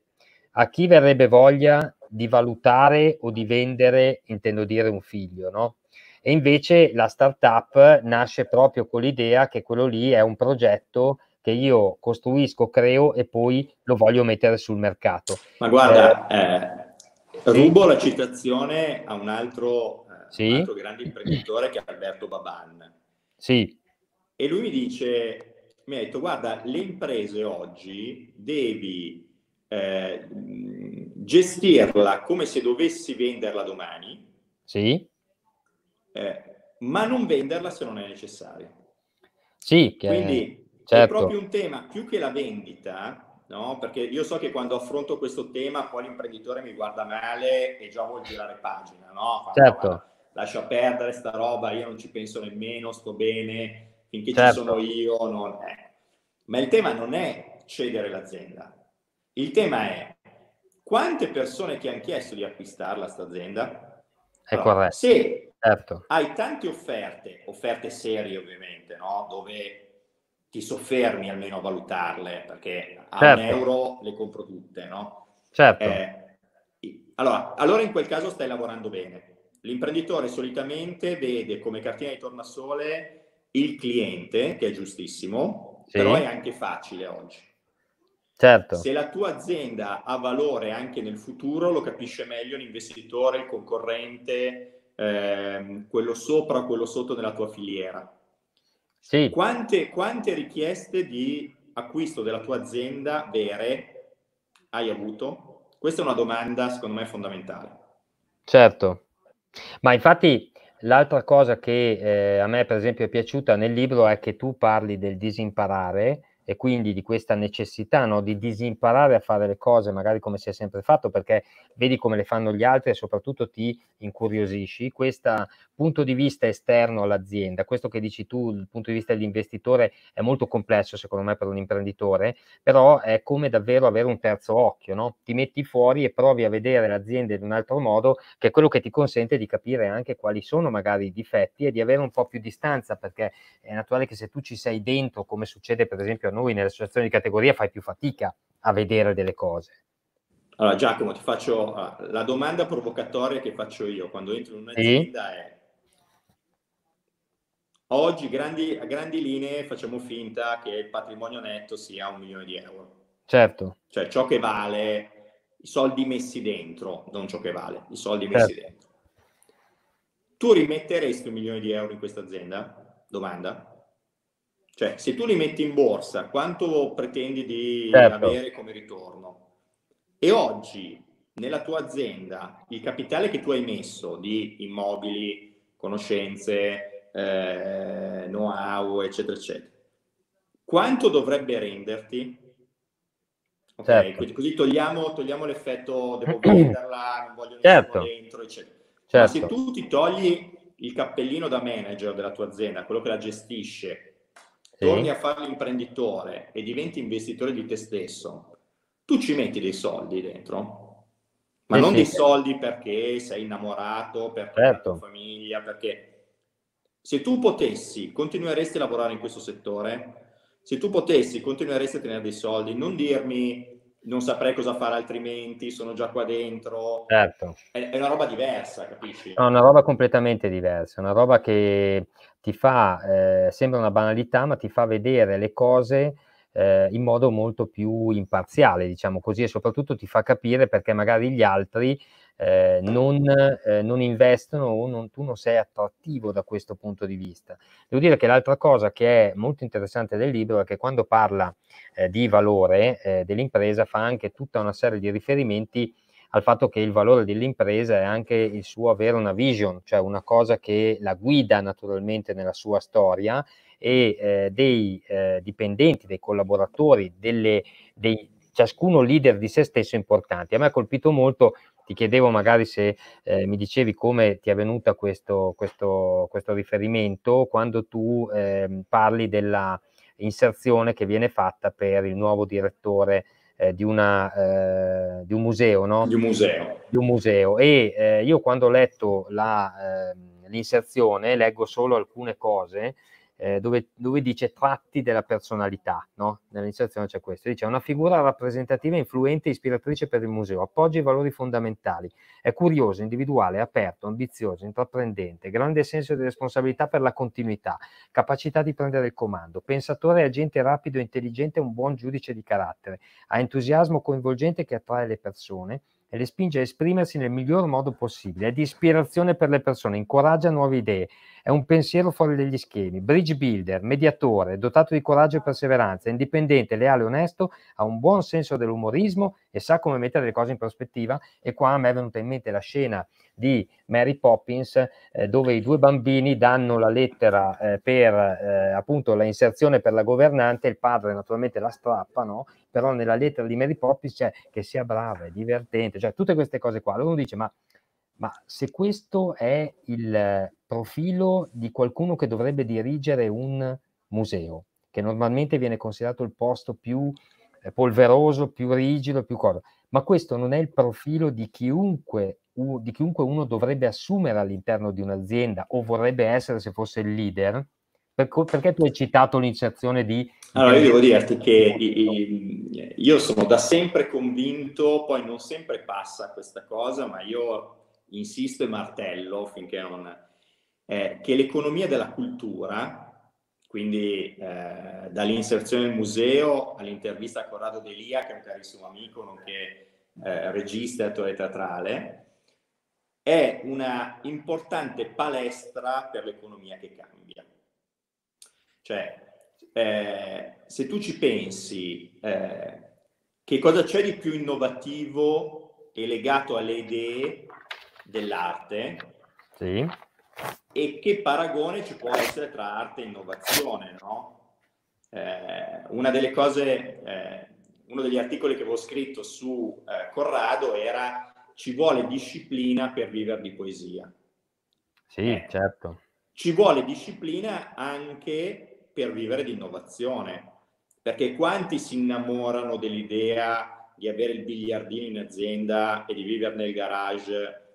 A chi verrebbe voglia di valutare o di vendere, intendo dire, un figlio, no? E invece la startup nasce proprio con l'idea che quello lì è un progetto che io costruisco, creo e poi lo voglio mettere sul mercato. Ma guarda, eh, rubo la citazione a un altro, eh, sì. un altro grande imprenditore che è Alberto Baban. Sì. E lui mi dice, mi ha detto, guarda, le imprese oggi devi eh, gestirla come se dovessi venderla domani. Sì. Eh, ma non venderla se non è necessario. Sì, che Quindi certo. è proprio un tema, più che la vendita, no? perché io so che quando affronto questo tema poi l'imprenditore mi guarda male e già vuol girare pagina, no? Fa, certo. No, lascia perdere sta roba, io non ci penso nemmeno, sto bene, finché certo. ci sono io, non è. Ma il tema non è cedere l'azienda, il tema è quante persone ti hanno chiesto di acquistarla sta azienda? È allora, corretto. Se certo. hai tante offerte, offerte serie ovviamente, no? dove ti soffermi almeno a valutarle, perché a certo. un euro le compro tutte, no? Certo. Eh, allora, allora in quel caso stai lavorando bene. L'imprenditore solitamente vede come cartina di tornasole il cliente, che è giustissimo, sì. però è anche facile oggi. Certo. Se la tua azienda ha valore anche nel futuro, lo capisce meglio l'investitore, il concorrente, ehm, quello sopra o quello sotto nella tua filiera. Sì. Quante, quante richieste di acquisto della tua azienda vere hai avuto? Questa è una domanda, secondo me, fondamentale. Certo, ma infatti l'altra cosa che eh, a me, per esempio, è piaciuta nel libro è che tu parli del disimparare e quindi di questa necessità no, di disimparare a fare le cose magari come si è sempre fatto perché vedi come le fanno gli altri e soprattutto ti incuriosisci. Questo punto di vista esterno all'azienda, questo che dici tu, il punto di vista dell'investitore è molto complesso secondo me per un imprenditore, però è come davvero avere un terzo occhio, no? ti metti fuori e provi a vedere l'azienda in un altro modo che è quello che ti consente di capire anche quali sono magari i difetti e di avere un po' più distanza perché è naturale che se tu ci sei dentro come succede per esempio a noi nelle associazioni di categoria fai più fatica a vedere delle cose. Allora Giacomo, ti faccio uh, la domanda provocatoria che faccio io quando entro in un'azienda sì. è oggi grandi, a grandi linee facciamo finta che il patrimonio netto sia un milione di euro. Certo. Cioè ciò che vale i soldi messi dentro, non ciò che vale, i soldi messi certo. dentro. Tu rimetteresti un milione di euro in questa azienda? Domanda. Cioè, se tu li metti in borsa, quanto pretendi di certo. avere come ritorno? E oggi, nella tua azienda, il capitale che tu hai messo di immobili, conoscenze, eh, know-how, eccetera, eccetera, quanto dovrebbe renderti? Ok, certo. così, così togliamo, togliamo, l'effetto devo venderla, non voglio certo. dentro, eccetera. Certo. Ma se tu ti togli il cappellino da manager della tua azienda, quello che la gestisce, torni a fare l'imprenditore e diventi investitore di te stesso, tu ci metti dei soldi dentro, ma sì, non sì. dei soldi perché sei innamorato, perché certo. la tua famiglia, perché se tu potessi, continueresti a lavorare in questo settore? Se tu potessi, continueresti a tenere dei soldi? Non dirmi non saprei cosa fare altrimenti, sono già qua dentro. Certo. È, è una roba diversa, capisci? È una roba completamente diversa, una roba che ti fa, eh, sembra una banalità, ma ti fa vedere le cose eh, in modo molto più imparziale, diciamo così, e soprattutto ti fa capire perché magari gli altri eh, non, eh, non, investono o non, tu non sei attrattivo da questo punto di vista. Devo dire che l'altra cosa che è molto interessante del libro è che quando parla eh, di valore eh, dell'impresa fa anche tutta una serie di riferimenti al fatto che il valore dell'impresa è anche il suo avere una vision, cioè una cosa che la guida naturalmente nella sua storia e eh, dei eh, dipendenti, dei collaboratori, delle, dei, ciascuno leader di se stesso importanti. A me ha colpito molto, ti chiedevo magari se eh, mi dicevi come ti è venuta questo, questo, questo riferimento quando tu ehm, parli della inserzione che viene fatta per il nuovo direttore eh, di, una, eh, di, un museo, no? Di un museo. Di un museo. E eh, io quando ho letto la, ehm, l'inserzione leggo solo alcune cose eh, dove, dove, dice tratti della personalità, no? Nell'iniziazione c'è questo, dice una figura rappresentativa, influente e ispiratrice per il museo, appoggia i valori fondamentali, è curioso, individuale, aperto, ambizioso, intraprendente, grande senso di responsabilità per la continuità, capacità di prendere il comando, pensatore agente rapido intelligente, un buon giudice di carattere, ha entusiasmo coinvolgente che attrae le persone, e le spinge a esprimersi nel miglior modo possibile, è di ispirazione per le persone, incoraggia nuove idee, è un pensiero fuori dagli schemi, bridge builder, mediatore, dotato di coraggio e perseveranza, indipendente, leale, onesto, ha un buon senso dell'umorismo e sa come mettere le cose in prospettiva e qua a me è venuta in mente la scena di Mary Poppins eh, dove i due bambini danno la lettera eh, per eh, appunto la per la governante, il padre naturalmente la strappa, no? però nella lettera di Mary Poppins c'è che sia brava, è divertente, cioè tutte queste cose qua. Allora uno dice ma, ma se questo è il profilo di qualcuno che dovrebbe dirigere un museo, che normalmente viene considerato il posto più polveroso, più rigido, più cosa, ma questo non è il profilo di chiunque di chiunque uno dovrebbe assumere all'interno di un'azienda o vorrebbe essere se fosse il leader? perché tu hai citato l'inserzione di... Allora, io devo dirti che io sono da sempre convinto, poi non sempre passa questa cosa, ma io insisto e martello finché non... Eh, che l'economia della cultura, quindi eh, dall'inserzione nel museo all'intervista a Corrado Delia, che è un carissimo amico, nonché eh, regista e attore teatrale, è una importante palestra per l'economia che cambia. Cioè, eh, se tu ci pensi, eh, che cosa c'è di più innovativo e legato alle idee dell'arte? Sì. E che paragone ci può essere tra arte e innovazione, no? Eh, una delle cose, eh, uno degli articoli che avevo scritto su eh, Corrado era ci vuole disciplina per vivere di poesia. Sì, certo. Ci vuole disciplina anche per vivere di innovazione, perché quanti si innamorano dell'idea di avere il biliardino in azienda e di vivere nel garage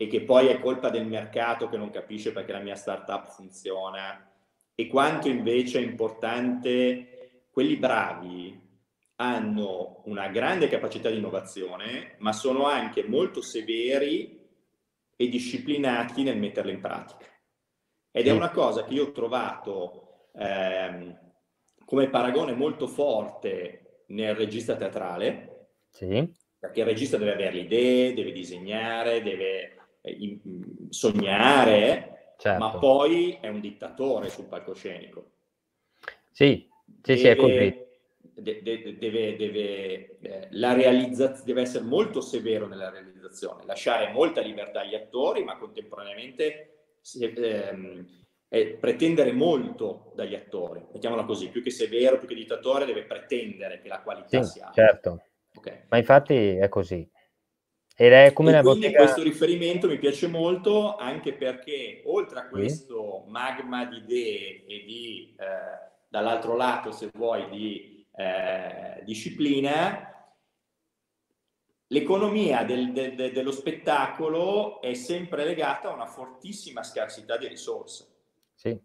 e che poi è colpa del mercato che non capisce perché la mia startup funziona e quanto invece è importante quelli bravi hanno una grande capacità di innovazione, ma sono anche molto severi e disciplinati nel metterla in pratica. Ed è una cosa che io ho trovato ehm, come paragone molto forte nel regista teatrale, sì. perché il regista deve avere le idee, deve disegnare, deve eh, sognare, certo. ma poi è un dittatore sul palcoscenico. Sì, sì, deve, sì, è così de, de, deve, deve, eh, la realizza- deve essere molto severo nella realizzazione, lasciare molta libertà agli attori, ma contemporaneamente se, ehm, pretendere molto dagli attori, mettiamola così, più che severo, più che dittatore, deve pretendere che la qualità sì, sia. Certo, okay. ma infatti è così. Ed è come quindi bottega... questo riferimento mi piace molto anche perché oltre a questo magma di idee e di, eh, dall'altro lato, se vuoi, di eh, disciplina, l'economia del, de, de, dello spettacolo è sempre legata a una fortissima scarsità di risorse. Sì,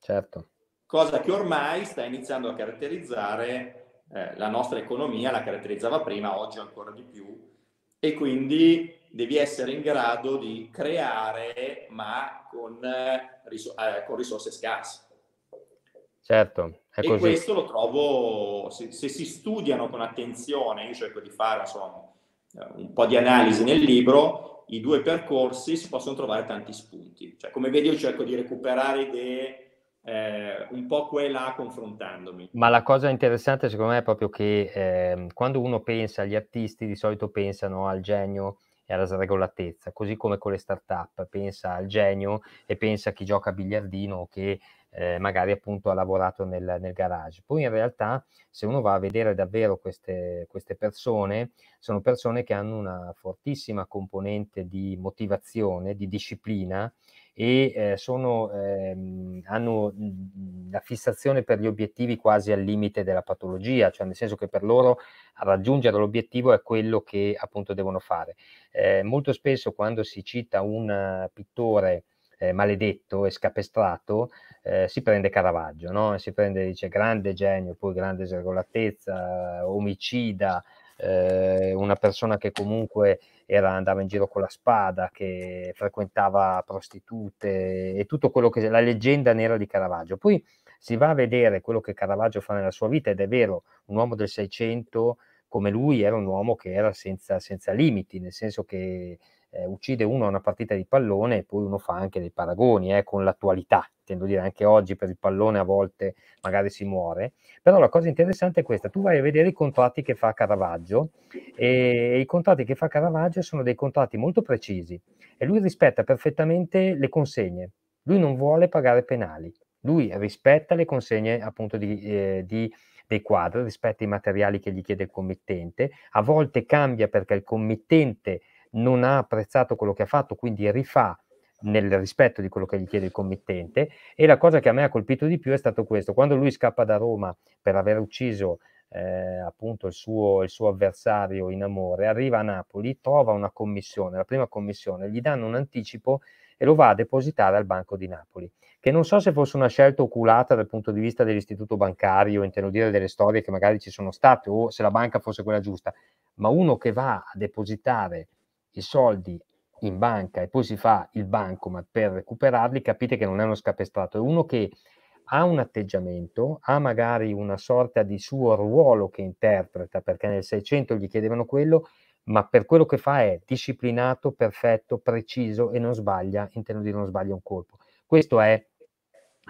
certo. Cosa che ormai sta iniziando a caratterizzare eh, la nostra economia, la caratterizzava prima, oggi ancora di più, e quindi devi essere in grado di creare, ma con, eh, ris- eh, con risorse scarse. Certo, è e questo lo trovo, se, se, si studiano con attenzione, io cerco di fare insomma, un po' di analisi nel libro, i due percorsi si possono trovare tanti spunti. Cioè, come vedi io cerco di recuperare idee eh, un po' qua e là confrontandomi. Ma la cosa interessante secondo me è proprio che eh, quando uno pensa agli artisti di solito pensano al genio e alla sregolatezza, così come con le start-up, pensa al genio e pensa a chi gioca a biliardino o che eh, magari appunto ha lavorato nel, nel, garage. Poi in realtà se uno va a vedere davvero queste, queste persone, sono persone che hanno una fortissima componente di motivazione, di disciplina e eh, sono, ehm, hanno la fissazione per gli obiettivi quasi al limite della patologia, cioè nel senso che per loro raggiungere l'obiettivo è quello che appunto devono fare. Eh, molto spesso quando si cita un pittore eh, maledetto e scapestrato, eh, si prende Caravaggio, no? si prende, dice, grande genio, poi grande sregolatezza, omicida, eh, una persona che comunque era, andava in giro con la spada, che frequentava prostitute e tutto quello che la leggenda nera di Caravaggio. Poi si va a vedere quello che Caravaggio fa nella sua vita ed è vero, un uomo del 600 come lui era un uomo che era senza, senza limiti, nel senso che eh, uccide uno a una partita di pallone e poi uno fa anche dei paragoni eh, con l'attualità, intendo dire anche oggi per il pallone a volte magari si muore, però la cosa interessante è questa, tu vai a vedere i contratti che fa Caravaggio e i contratti che fa Caravaggio sono dei contratti molto precisi e lui rispetta perfettamente le consegne, lui non vuole pagare penali, lui rispetta le consegne appunto di, eh, di dei quadri, rispetta i materiali che gli chiede il committente, a volte cambia perché il committente non ha apprezzato quello che ha fatto, quindi rifà nel rispetto di quello che gli chiede il committente. E la cosa che a me ha colpito di più è stato questo, quando lui scappa da Roma per aver ucciso eh, appunto il suo, il suo, avversario in amore, arriva a Napoli, trova una commissione, la prima commissione, gli danno un anticipo e lo va a depositare al Banco di Napoli, che non so se fosse una scelta oculata dal punto di vista dell'istituto bancario, intendo dire delle storie che magari ci sono state o se la banca fosse quella giusta, ma uno che va a depositare i soldi in banca e poi si fa il bancomat per recuperarli, capite che non è uno scapestrato, è uno che ha un atteggiamento, ha magari una sorta di suo ruolo che interpreta, perché nel 600 gli chiedevano quello, ma per quello che fa è disciplinato, perfetto, preciso e non sbaglia, intendo dire non sbaglia un colpo. Questo è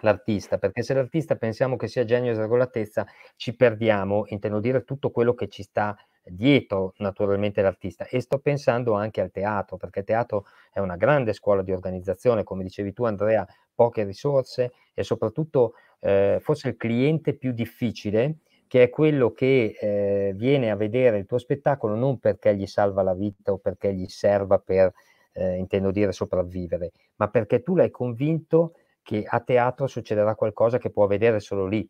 l'artista, perché se l'artista pensiamo che sia genio e sregolatezza, ci perdiamo, intendo dire tutto quello che ci sta dietro naturalmente l'artista. E sto pensando anche al teatro, perché il teatro è una grande scuola di organizzazione, come dicevi tu Andrea, poche risorse e soprattutto eh, forse il cliente più difficile che è quello che eh, viene a vedere il tuo spettacolo non perché gli salva la vita o perché gli serva per, eh, intendo dire, sopravvivere, ma perché tu l'hai convinto che a teatro succederà qualcosa che può vedere solo lì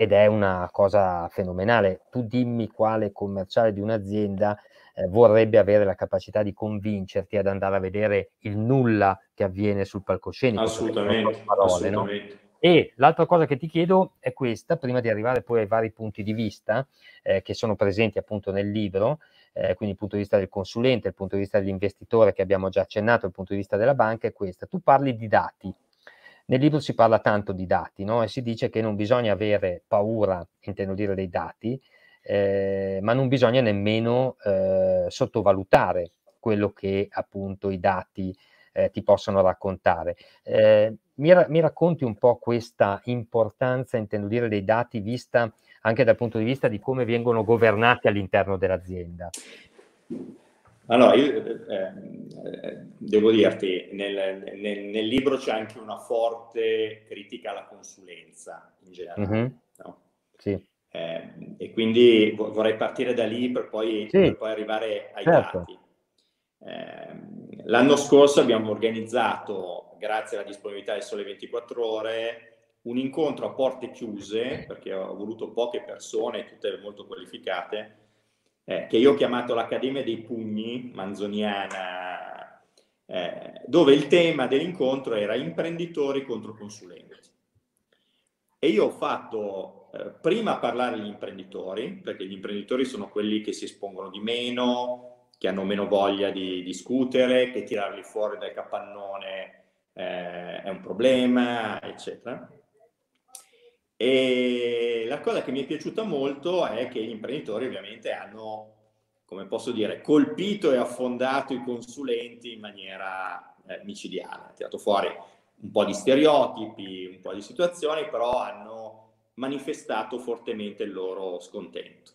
ed è una cosa fenomenale. Tu dimmi quale commerciale di un'azienda eh, vorrebbe avere la capacità di convincerti ad andare a vedere il nulla che avviene sul palcoscenico. Assolutamente. Parole, assolutamente. No? E l'altra cosa che ti chiedo è questa, prima di arrivare poi ai vari punti di vista eh, che sono presenti appunto nel libro, eh, quindi il punto di vista del consulente, il punto di vista dell'investitore che abbiamo già accennato, il punto di vista della banca è questa. Tu parli di dati, nel libro si parla tanto di dati no? e si dice che non bisogna avere paura, intendo dire, dei dati, eh, ma non bisogna nemmeno eh, sottovalutare quello che appunto i dati eh, ti possono raccontare. Eh, mi, ra- mi, racconti un po' questa importanza, intendo dire, dei dati vista anche dal punto di vista di come vengono governati all'interno dell'azienda? Allora, io eh, devo dirti, nel, nel, nel, libro c'è anche una forte critica alla consulenza in generale. Mm-hmm. No? Sì. Eh, e quindi vorrei partire da lì per poi, sì. per poi arrivare ai certo. dati. Eh, l'anno scorso abbiamo organizzato, grazie alla disponibilità del Sole 24 Ore, un incontro a porte chiuse, perché ho voluto poche persone, tutte molto qualificate, eh, che io ho chiamato l'Accademia dei Pugni, manzoniana, eh, dove il tema dell'incontro era imprenditori contro consulenti. E io ho fatto eh, prima parlare gli imprenditori, perché gli imprenditori sono quelli che si espongono di meno, che hanno meno voglia di discutere, che tirarli fuori dal capannone eh, è un problema, eccetera. E la cosa che mi è piaciuta molto è che gli imprenditori ovviamente hanno, come posso dire, colpito e affondato i consulenti in maniera eh, micidiale. Ha tirato fuori un po' di stereotipi, un po' di situazioni, però hanno manifestato fortemente il loro scontento.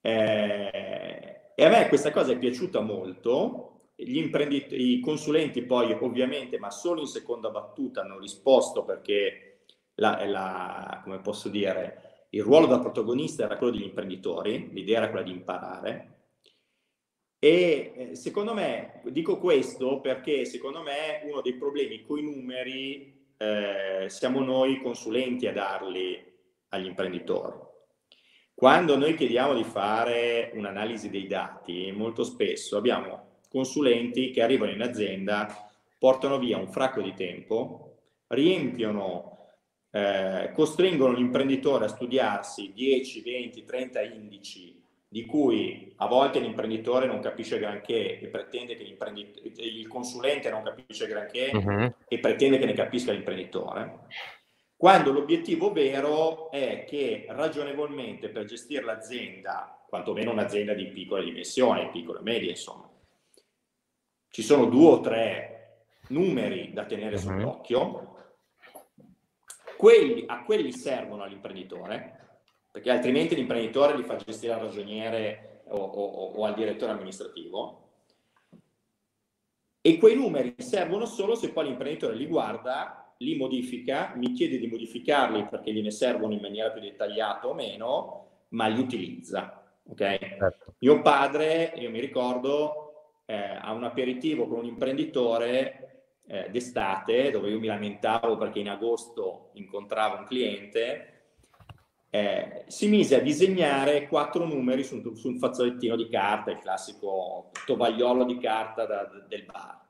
Eh, e a me questa cosa è piaciuta molto. Gli imprenditori, i consulenti poi ovviamente, ma solo in seconda battuta, hanno risposto perché la, la, come posso dire, il ruolo da protagonista era quello degli imprenditori, l'idea era quella di imparare. E eh, secondo me, dico questo perché secondo me uno dei problemi con i numeri eh, siamo noi consulenti a darli agli imprenditori. Quando noi chiediamo di fare un'analisi dei dati, molto spesso abbiamo consulenti che arrivano in azienda, portano via un fracco di tempo, riempiono eh, costringono l'imprenditore a studiarsi 10, 20, 30 indici di cui a volte l'imprenditore non capisce granché e pretende che il consulente non capisce granché uh-huh. e pretende che ne capisca l'imprenditore. quando l'obiettivo vero è che ragionevolmente per gestire l'azienda, quantomeno un'azienda di piccola dimensione, piccola e media, insomma, ci sono due o tre numeri da tenere uh-huh. sott'occhio, quelli, a quelli servono all'imprenditore, perché altrimenti l'imprenditore li fa gestire al ragioniere o, o, o al direttore amministrativo, e quei numeri servono solo se poi l'imprenditore li guarda, li modifica, mi chiede di modificarli perché gliene servono in maniera più dettagliata o meno, ma li utilizza. Okay? Certo. Mio padre, io mi ricordo, eh, a un aperitivo con un imprenditore eh, d'estate, dove io mi lamentavo perché in agosto incontravo un cliente, eh, si mise a disegnare quattro numeri su, su, un fazzolettino di carta, il classico tovagliolo di carta da, del bar.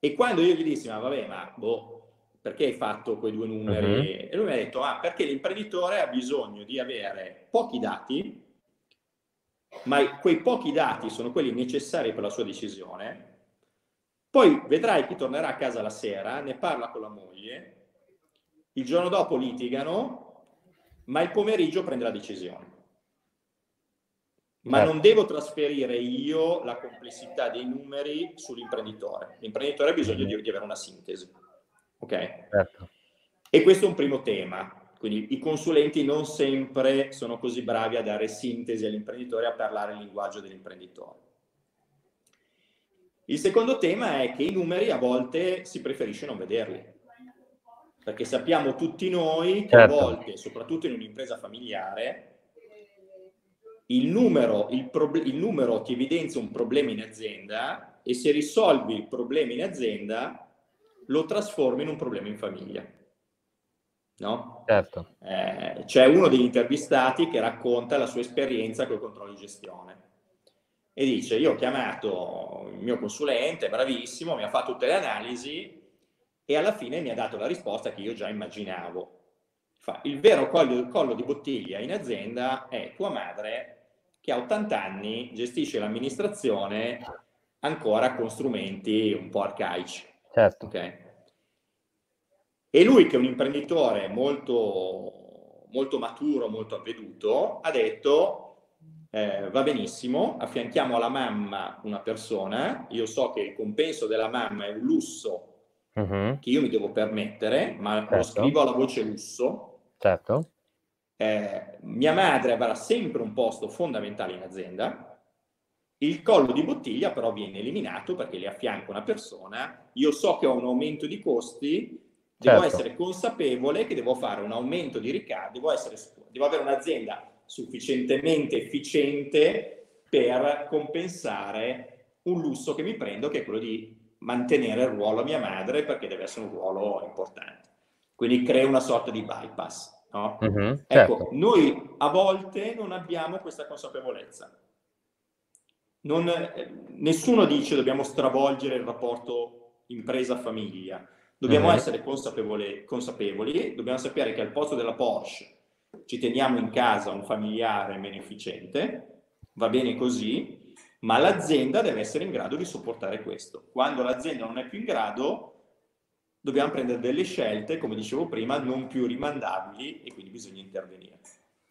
E quando io gli dissi, ma vabbè, ma boh, perché hai fatto quei due numeri? Uh-huh. E lui mi ha detto, ah, perché l'imprenditore ha bisogno di avere pochi dati, ma quei pochi dati sono quelli necessari per la sua decisione. Poi vedrai che tornerà a casa la sera, ne parla con la moglie il giorno dopo litigano, ma il pomeriggio prende la decisione. Ma certo. non devo trasferire io la complessità dei numeri sull'imprenditore. L'imprenditore ha bisogno di, di avere una sintesi. Ok? Certo. E questo è un primo tema. Quindi i consulenti non sempre sono così bravi a dare sintesi all'imprenditore, a parlare il linguaggio dell'imprenditore. Il secondo tema è che i numeri a volte si preferisce non vederli perché sappiamo tutti noi che certo. a volte, soprattutto in un'impresa familiare, il numero, il, prob- il numero ti evidenzia un problema in azienda e se risolvi il problema in azienda lo trasformi in un problema in famiglia. No? Certo. Eh, c'è uno degli intervistati che racconta la sua esperienza con i controlli di gestione e dice io ho chiamato il mio consulente, bravissimo, mi ha fatto tutte le analisi, e alla fine mi ha dato la risposta che io già immaginavo. Fa, il vero collo, collo di bottiglia in azienda è tua madre che a 80 anni gestisce l'amministrazione ancora con strumenti un po' arcaici. Certo. Okay? E lui che è un imprenditore molto, molto maturo, molto avveduto, ha detto eh, va benissimo, affianchiamo alla mamma una persona, io so che il compenso della mamma è un lusso uh-huh. che io mi devo permettere, ma certo. lo scrivo alla voce lusso. Certo. Eh, mia madre avrà sempre un posto fondamentale in azienda. Il collo di bottiglia però viene eliminato perché le affianco una persona. Io so che ho un aumento di costi, devo certo. essere consapevole che devo fare un aumento di ricavi, devo, devo avere un'azienda sufficientemente efficiente per compensare un lusso che mi prendo, che è quello di mantenere il ruolo a mia madre perché deve essere un ruolo importante. Quindi crea una sorta di bypass. No? Ecco, certo. noi a volte non abbiamo questa consapevolezza. Non, eh, nessuno dice dobbiamo stravolgere il rapporto impresa-famiglia. Dobbiamo uh-huh. essere consapevoli, consapevoli, dobbiamo sapere che al posto della Porsche ci teniamo in casa un familiare meno efficiente, va bene così, ma l'azienda deve essere in grado di sopportare questo. Quando l'azienda non è più in grado, dobbiamo prendere delle scelte, come dicevo prima, non più rimandabili e quindi bisogna intervenire.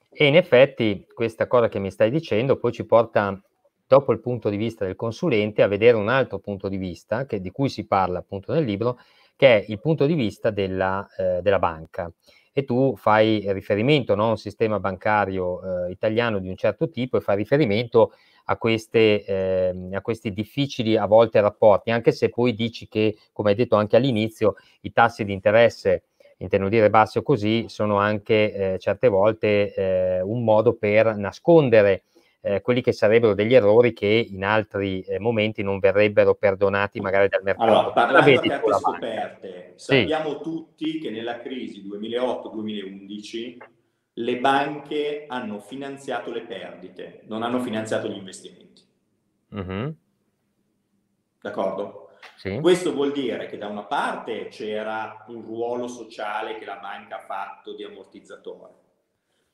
E in effetti questa cosa che mi stai dicendo poi ci porta, dopo il punto di vista del consulente, a vedere un altro punto di vista, che, di cui si parla appunto nel libro, che è il punto di vista della, eh, della banca. E tu fai riferimento no, a un sistema bancario eh, italiano di un certo tipo e fai riferimento a, queste, eh, a questi difficili a volte rapporti, anche se poi dici che, come hai detto anche all'inizio, i tassi di interesse intendo dire bassi o così, sono anche eh, certe volte eh, un modo per nascondere eh, quelli che sarebbero degli errori che in altri eh, momenti non verrebbero perdonati magari dal mercato. Allora, parlando di carte scoperte, sappiamo sì. tutti che nella crisi 2008-2011 le banche hanno finanziato le perdite, non hanno finanziato gli investimenti. Mm-hmm. D'accordo? Sì. Questo vuol dire che da una parte c'era un ruolo sociale che la banca ha fatto di ammortizzatore,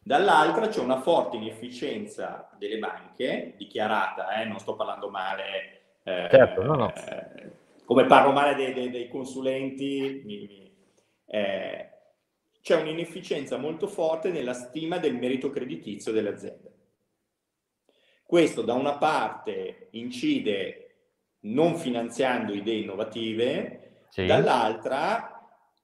dall'altra c'è una forte inefficienza delle banche, dichiarata, eh, non sto parlando male, eh, certo, no, no. Eh, come parlo male dei, dei, dei consulenti, mi, mi, eh, c'è un'inefficienza molto forte nella stima del merito creditizio delle aziende. Questo da una parte incide non finanziando idee innovative, sì. dall'altra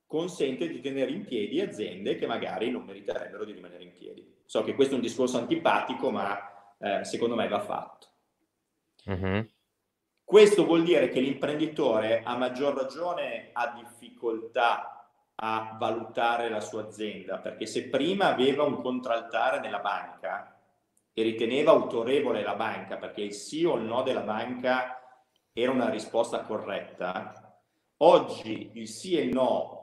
consente di tenere in piedi aziende che magari non meriterebbero di rimanere in piedi. So che questo è un discorso antipatico, ma eh, secondo me va fatto. Uh-huh. Questo vuol dire che l'imprenditore a maggior ragione ha difficoltà a valutare la sua azienda, perché se prima aveva un contraltare nella banca e riteneva autorevole la banca, perché il sì o il no della banca era una risposta corretta, oggi il sì e il no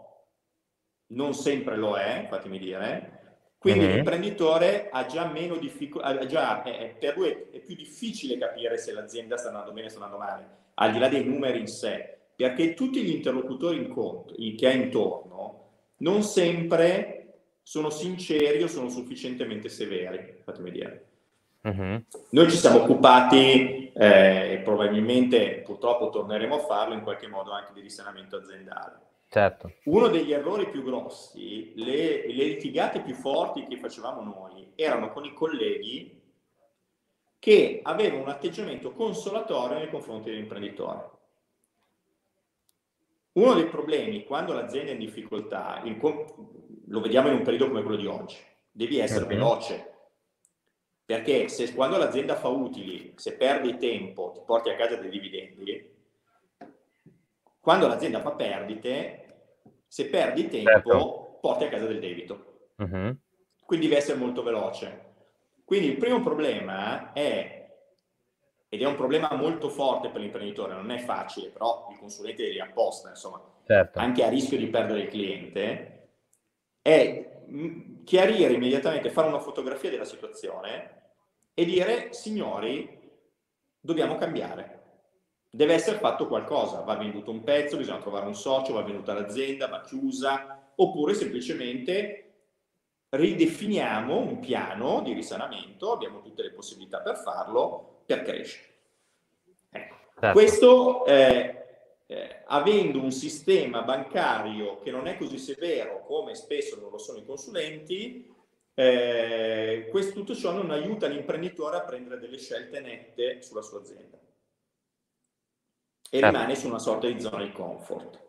non sempre lo è, fatemi dire, quindi mm-hmm. l'imprenditore ha già meno difficoltà, per lui è, più difficile capire se l'azienda sta andando bene o sta andando male, al di là dei numeri in sé, perché tutti gli interlocutori in conto, che ha intorno non sempre sono sinceri o sono sufficientemente severi, fatemi dire. Uh-huh. Noi ci siamo occupati eh, e probabilmente purtroppo torneremo a farlo in qualche modo anche di risanamento aziendale. Certo. Uno degli errori più grossi, le, le litigate più forti che facevamo noi erano con i colleghi che avevano un atteggiamento consolatorio nei confronti dell'imprenditore. Uno dei problemi quando l'azienda è in difficoltà, il, lo vediamo in un periodo come quello di oggi, devi essere uh-huh. veloce, perché se quando l'azienda fa utili, se perdi tempo, ti porti a casa dei dividendi, quando l'azienda fa perdite, se perdi tempo, certo. porti a casa del debito. Uh-huh. Quindi deve essere molto veloce. Quindi il primo problema è, ed è un problema molto forte per l'imprenditore, non è facile, però il consulente deve apposta, insomma, certo. anche a rischio di perdere il cliente, è mm, chiarire immediatamente, fare una fotografia della situazione e dire, signori, dobbiamo cambiare deve essere fatto qualcosa, va venduto un pezzo, bisogna trovare un socio, va venduta l'azienda, va chiusa, oppure semplicemente ridefiniamo un piano di risanamento, abbiamo tutte le possibilità per farlo, per crescere. Ecco. Certo. Questo eh, eh, avendo un sistema bancario che non è così severo come spesso non lo sono i consulenti, eh, questo, tutto ciò non aiuta l'imprenditore a prendere delle scelte nette sulla sua azienda e certo. rimane su una sorta di zona di comfort.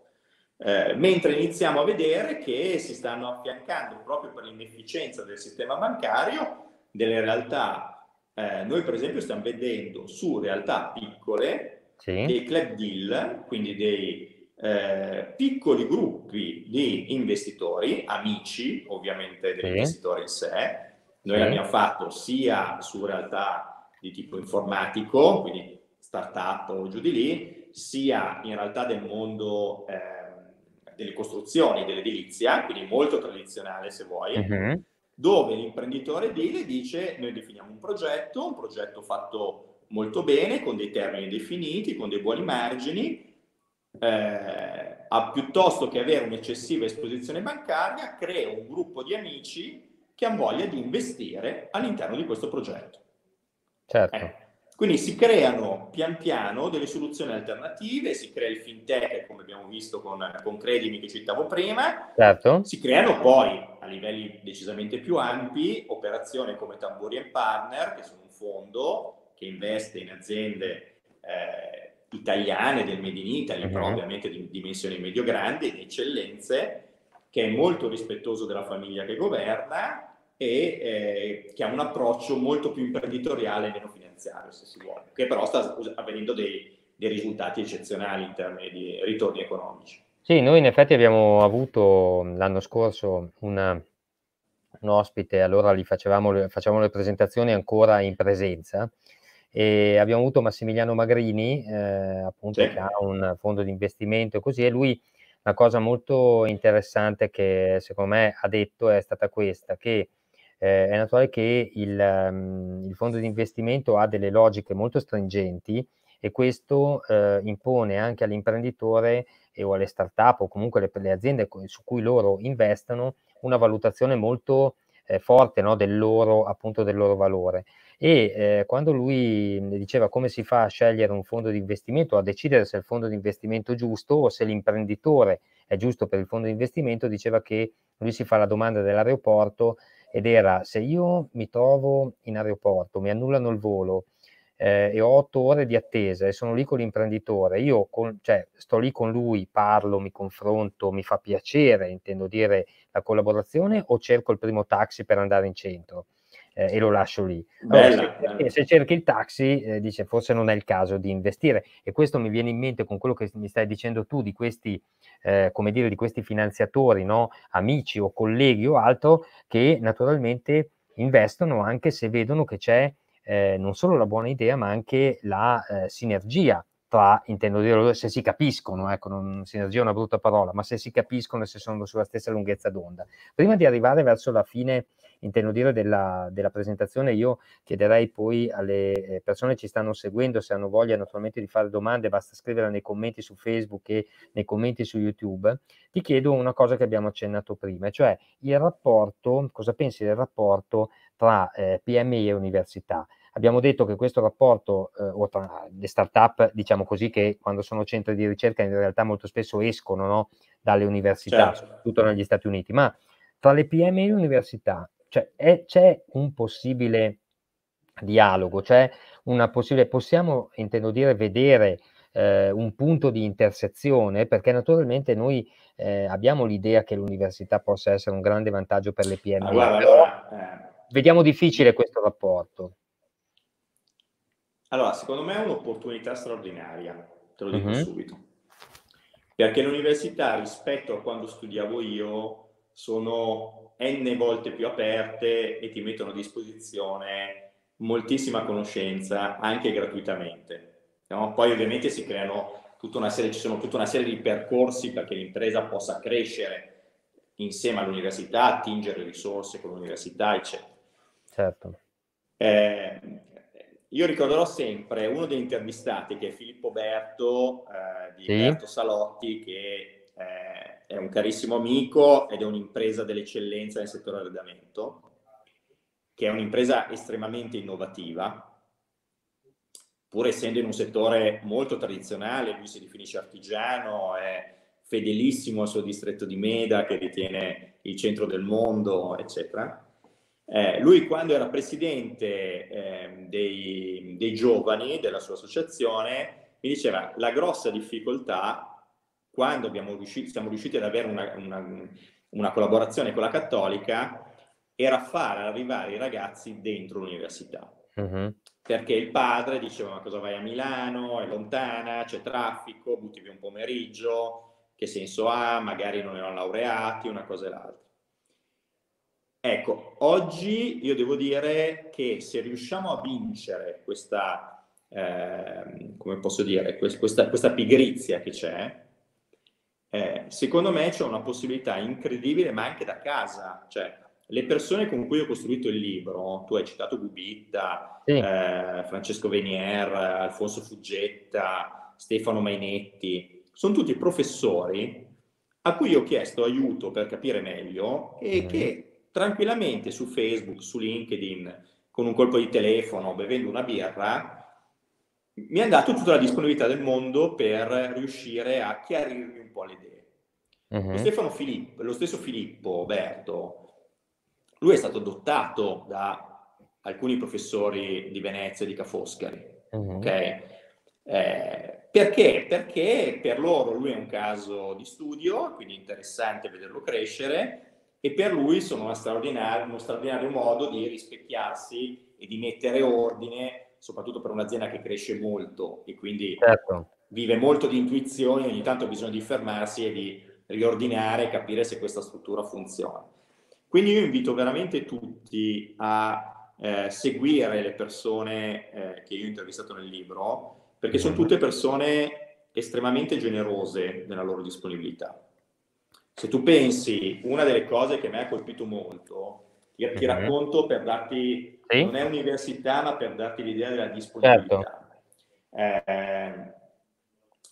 Eh, mentre iniziamo a vedere che si stanno affiancando proprio per l'inefficienza del sistema bancario delle realtà, eh, noi per esempio stiamo vedendo su realtà piccole sì. dei club deal, quindi dei eh, piccoli gruppi di investitori, amici ovviamente dell'investitore sì. in sé, noi sì. l'abbiamo fatto sia su realtà di tipo informatico, quindi startup o giù di lì, sia in realtà del mondo eh, delle costruzioni, dell'edilizia, quindi molto tradizionale se vuoi, uh-huh. dove l'imprenditore edile dice noi definiamo un progetto, un progetto fatto molto bene, con dei termini definiti, con dei buoni margini, eh, a, piuttosto che avere un'eccessiva esposizione bancaria, crea un gruppo di amici che hanno voglia di investire all'interno di questo progetto. Certo. Eh, quindi si creano pian piano delle soluzioni alternative, si crea il fintech, come abbiamo visto con, con Credimi che citavo prima, certo. si creano poi a livelli decisamente più ampi operazioni come Tamburi Partner, che sono un fondo che investe in aziende eh, italiane del Made in Italy, uh-huh. però ovviamente di dimensioni medio-grandi, di eccellenze, che è molto rispettoso della famiglia che governa e eh, che ha un approccio molto più imprenditoriale finanziario, se si vuole, che però sta avvenendo dei, dei risultati eccezionali in termini di ritorni economici. Sì, noi in effetti abbiamo avuto l'anno scorso una, un ospite, allora gli facevamo, facevamo le presentazioni ancora in presenza e abbiamo avuto Massimiliano Magrini, eh, appunto, sì. che ha un fondo di investimento e così, e lui una cosa molto interessante che secondo me ha detto è stata questa, che eh, è naturale che il, um, il, fondo di investimento ha delle logiche molto stringenti e questo eh, impone anche all'imprenditore e o alle start-up o comunque le, le aziende su cui loro investono una valutazione molto eh, forte no, del, loro, appunto, del loro valore. E eh, quando lui diceva come si fa a scegliere un fondo di investimento, a decidere se il fondo di investimento è giusto o se l'imprenditore è giusto per il fondo di investimento, diceva che lui si fa la domanda dell'aeroporto ed era se io mi trovo in aeroporto, mi annullano il volo eh, e ho otto ore di attesa e sono lì con l'imprenditore, io con, cioè, sto lì con lui, parlo, mi confronto, mi fa piacere, intendo dire la collaborazione o cerco il primo taxi per andare in centro? Eh, e lo lascio lì. Allora, Bella, se, se, cerchi il taxi, eh, dice forse non è il caso di investire e questo mi viene in mente con quello che mi stai dicendo tu di questi, eh, come dire, di questi finanziatori, no? amici o colleghi o altro, che naturalmente investono anche se vedono che c'è eh, non solo la buona idea, ma anche la eh, sinergia tra, intendo dire, se si capiscono, ecco, non, sinergia è una brutta parola, ma se si capiscono e se sono sulla stessa lunghezza d'onda. Prima di arrivare verso la fine, intendo dire, della, della presentazione, io chiederei poi alle eh, persone che ci stanno seguendo, se hanno voglia naturalmente di fare domande, basta scriverle nei commenti su Facebook e nei commenti su YouTube, ti chiedo una cosa che abbiamo accennato prima, cioè il rapporto, cosa pensi del rapporto tra eh, PMI e università? Abbiamo detto che questo rapporto, eh, o tra le start-up, diciamo così, che quando sono centri di ricerca in realtà molto spesso escono no, dalle università, certo. soprattutto negli Stati Uniti, ma tra le PM e le università cioè, è, c'è un possibile dialogo, c'è una possibile, possiamo, intendo dire, vedere eh, un punto di intersezione, perché naturalmente noi eh, abbiamo l'idea che l'università possa essere un grande vantaggio per le PM. Guarda, allora, eh, vediamo difficile questo rapporto. Allora, secondo me è un'opportunità straordinaria, te lo dico uh-huh. subito. Perché l'università rispetto a quando studiavo io sono n volte più aperte e ti mettono a disposizione moltissima conoscenza anche gratuitamente. No? Poi ovviamente si creano tutta una serie, ci sono tutta una serie di percorsi perché l'impresa possa crescere insieme all'università, attingere risorse con l'università, eccetera. Certo. Eh, io ricorderò sempre uno degli intervistati che è Filippo Berto eh, di sì. Berto Salotti che eh, è un carissimo amico ed è un'impresa dell'eccellenza nel settore arredamento che è un'impresa estremamente innovativa pur essendo in un settore molto tradizionale, lui si definisce artigiano, è fedelissimo al suo distretto di Meda che ritiene il centro del mondo, eccetera eh, lui quando era presidente eh, dei, dei, giovani della sua associazione mi diceva la grossa difficoltà quando riusciti, siamo riusciti ad avere una, una, una, collaborazione con la cattolica era far arrivare i ragazzi dentro l'università. Uh-huh. Perché il padre diceva ma cosa vai a Milano, è lontana, c'è traffico, butti via un pomeriggio, che senso ha, magari non erano laureati, una cosa e l'altra. Ecco, oggi io devo dire che se riusciamo a vincere questa, eh, come posso dire, questa, questa pigrizia che c'è, eh, secondo me c'è una possibilità incredibile, ma anche da casa. Cioè, le persone con cui ho costruito il libro, tu hai citato Gubitta, sì. eh, Francesco Venier, Alfonso Fuggetta, Stefano Mainetti, sono tutti professori a cui ho chiesto aiuto per capire meglio e mm. che tranquillamente su Facebook, su LinkedIn, con un colpo di telefono, bevendo una birra, mi ha dato tutta la disponibilità del mondo per riuscire a chiarirmi un po' le idee. Uh-huh. Filippo, lo stesso Filippo Berto, lui è stato adottato da alcuni professori di Venezia e di Ca' Foscari. Uh-huh. Okay? Eh, perché? Perché per loro lui è un caso di studio, quindi interessante vederlo crescere, e per lui sono uno straordinario modo di rispecchiarsi e di mettere ordine, soprattutto per un'azienda che cresce molto e quindi certo. vive molto di intuizioni, ogni tanto ha bisogno di fermarsi e di riordinare e capire se questa struttura funziona. Quindi io invito veramente tutti a eh, seguire le persone eh, che io ho intervistato nel libro, perché sono tutte persone estremamente generose nella loro disponibilità se tu pensi, una delle cose che mi ha colpito molto, ti, ti mm-hmm. racconto per darti, sì? non è università, ma per darti l'idea della disponibilità. Certo. Eh,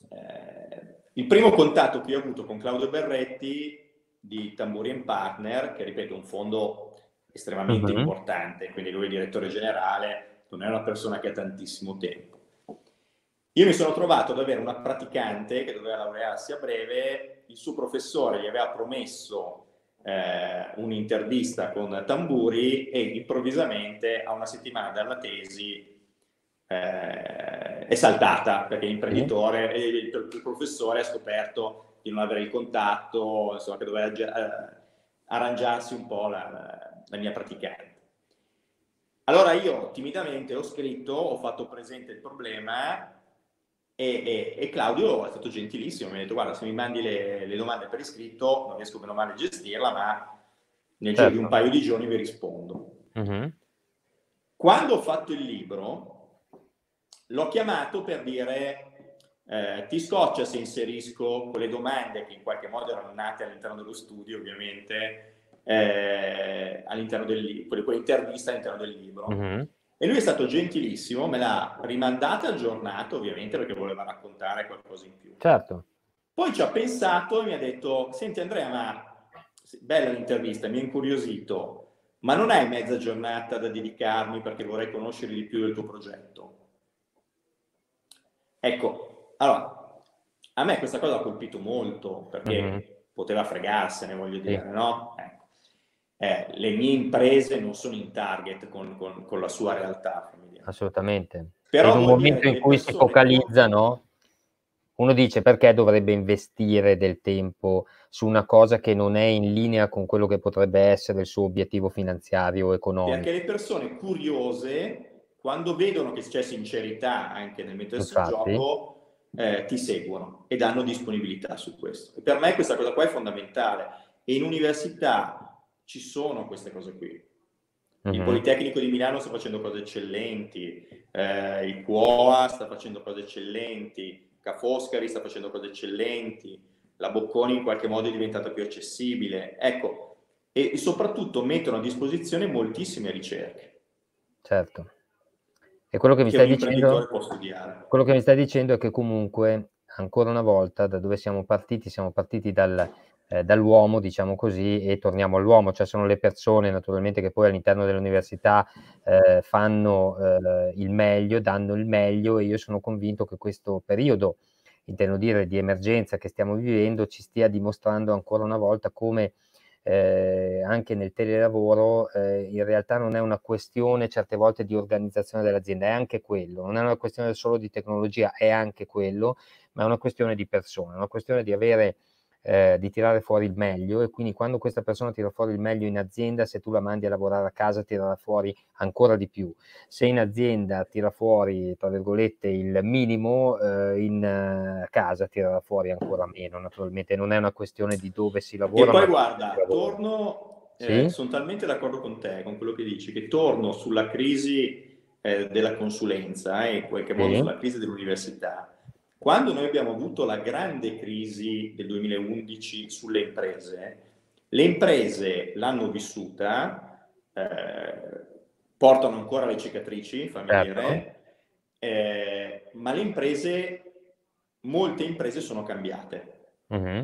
eh, il primo contatto che ho avuto con Claudio Berretti di Tamburi Partner, che ripeto è un fondo estremamente uh-huh. importante, quindi lui è direttore generale, non è una persona che ha tantissimo tempo. Io mi sono trovato ad avere una praticante che doveva laurearsi a breve, il suo professore gli aveva promesso eh, un'intervista con Tamburi e improvvisamente a una settimana dalla tesi eh, è saltata perché l'imprenditore, il, il, professore ha scoperto di non avere il contatto, insomma che doveva eh, arrangiarsi un po' la, la mia praticante. Allora io timidamente ho scritto, ho fatto presente il problema e, e, e, Claudio è stato gentilissimo, mi ha detto guarda se mi mandi le, le domande per iscritto non riesco meno male a gestirla, ma nel certo. giro di un certo. paio di giorni vi rispondo. Uh-huh. Quando ho fatto il libro l'ho chiamato per dire eh, ti scoccia se inserisco quelle domande che in qualche modo erano nate all'interno dello studio ovviamente eh, all'interno del libro, interviste all'interno del libro. Uh-huh. E lui è stato gentilissimo, me l'ha rimandata aggiornata ovviamente perché voleva raccontare qualcosa in più. Certo. Poi ci ha pensato e mi ha detto, senti Andrea, ma bella l'intervista, mi ha incuriosito, ma non hai mezza giornata da dedicarmi perché vorrei conoscere di più del tuo progetto? Ecco, allora, a me questa cosa ha colpito molto perché mm-hmm. poteva fregarsene, voglio dire, sì. no? Ecco eh, le mie imprese non sono in target con, con, con la sua realtà familiare. Assolutamente. Però in un momento in cui si focalizzano, uno dice perché dovrebbe investire del tempo su una cosa che non è in linea con quello che potrebbe essere il suo obiettivo finanziario o economico. Perché le persone curiose, quando vedono che c'è sincerità anche nel mettersi in gioco, eh, ti seguono e danno disponibilità su questo. E per me questa cosa qua è fondamentale. E in università ci sono queste cose qui. Il mm-hmm. Politecnico di Milano sta facendo cose eccellenti, eh, il QOA sta facendo cose eccellenti, Ca' Foscari sta facendo cose eccellenti, la Bocconi in qualche modo è diventata più accessibile. Ecco, e, e soprattutto mettono a disposizione moltissime ricerche. Certo. E quello che mi, stai dicendo, quello che mi stai dicendo è che comunque, ancora una volta, da dove siamo partiti, siamo partiti dal, eh, dall'uomo, diciamo così, e torniamo all'uomo, cioè sono le persone naturalmente che poi all'interno dell'università eh, fanno eh, il meglio, danno il meglio e io sono convinto che questo periodo, intendo dire di emergenza che stiamo vivendo, ci stia dimostrando ancora una volta come eh, anche nel telelavoro eh, in realtà non è una questione certe volte di organizzazione dell'azienda, è anche quello, non è una questione solo di tecnologia, è anche quello, ma è una questione di persone, è una questione di avere eh, di tirare fuori il meglio e quindi quando questa persona tira fuori il meglio in azienda, se tu la mandi a lavorare a casa tirerà fuori ancora di più. Se in azienda tira fuori, tra virgolette, il minimo, eh, in uh, casa tirerà fuori ancora meno. Naturalmente non è una questione di dove si lavora. E poi guarda, torno, eh, sì? sono talmente d'accordo con te, con quello che dici, che torno sulla crisi eh, della consulenza e in qualche modo sì. sulla crisi dell'università quando noi abbiamo avuto la grande crisi del 2011 sulle imprese, le imprese l'hanno vissuta, eh, portano ancora le cicatrici, fammi certo. dire, eh, ma le imprese, molte imprese sono cambiate. Mm-hmm.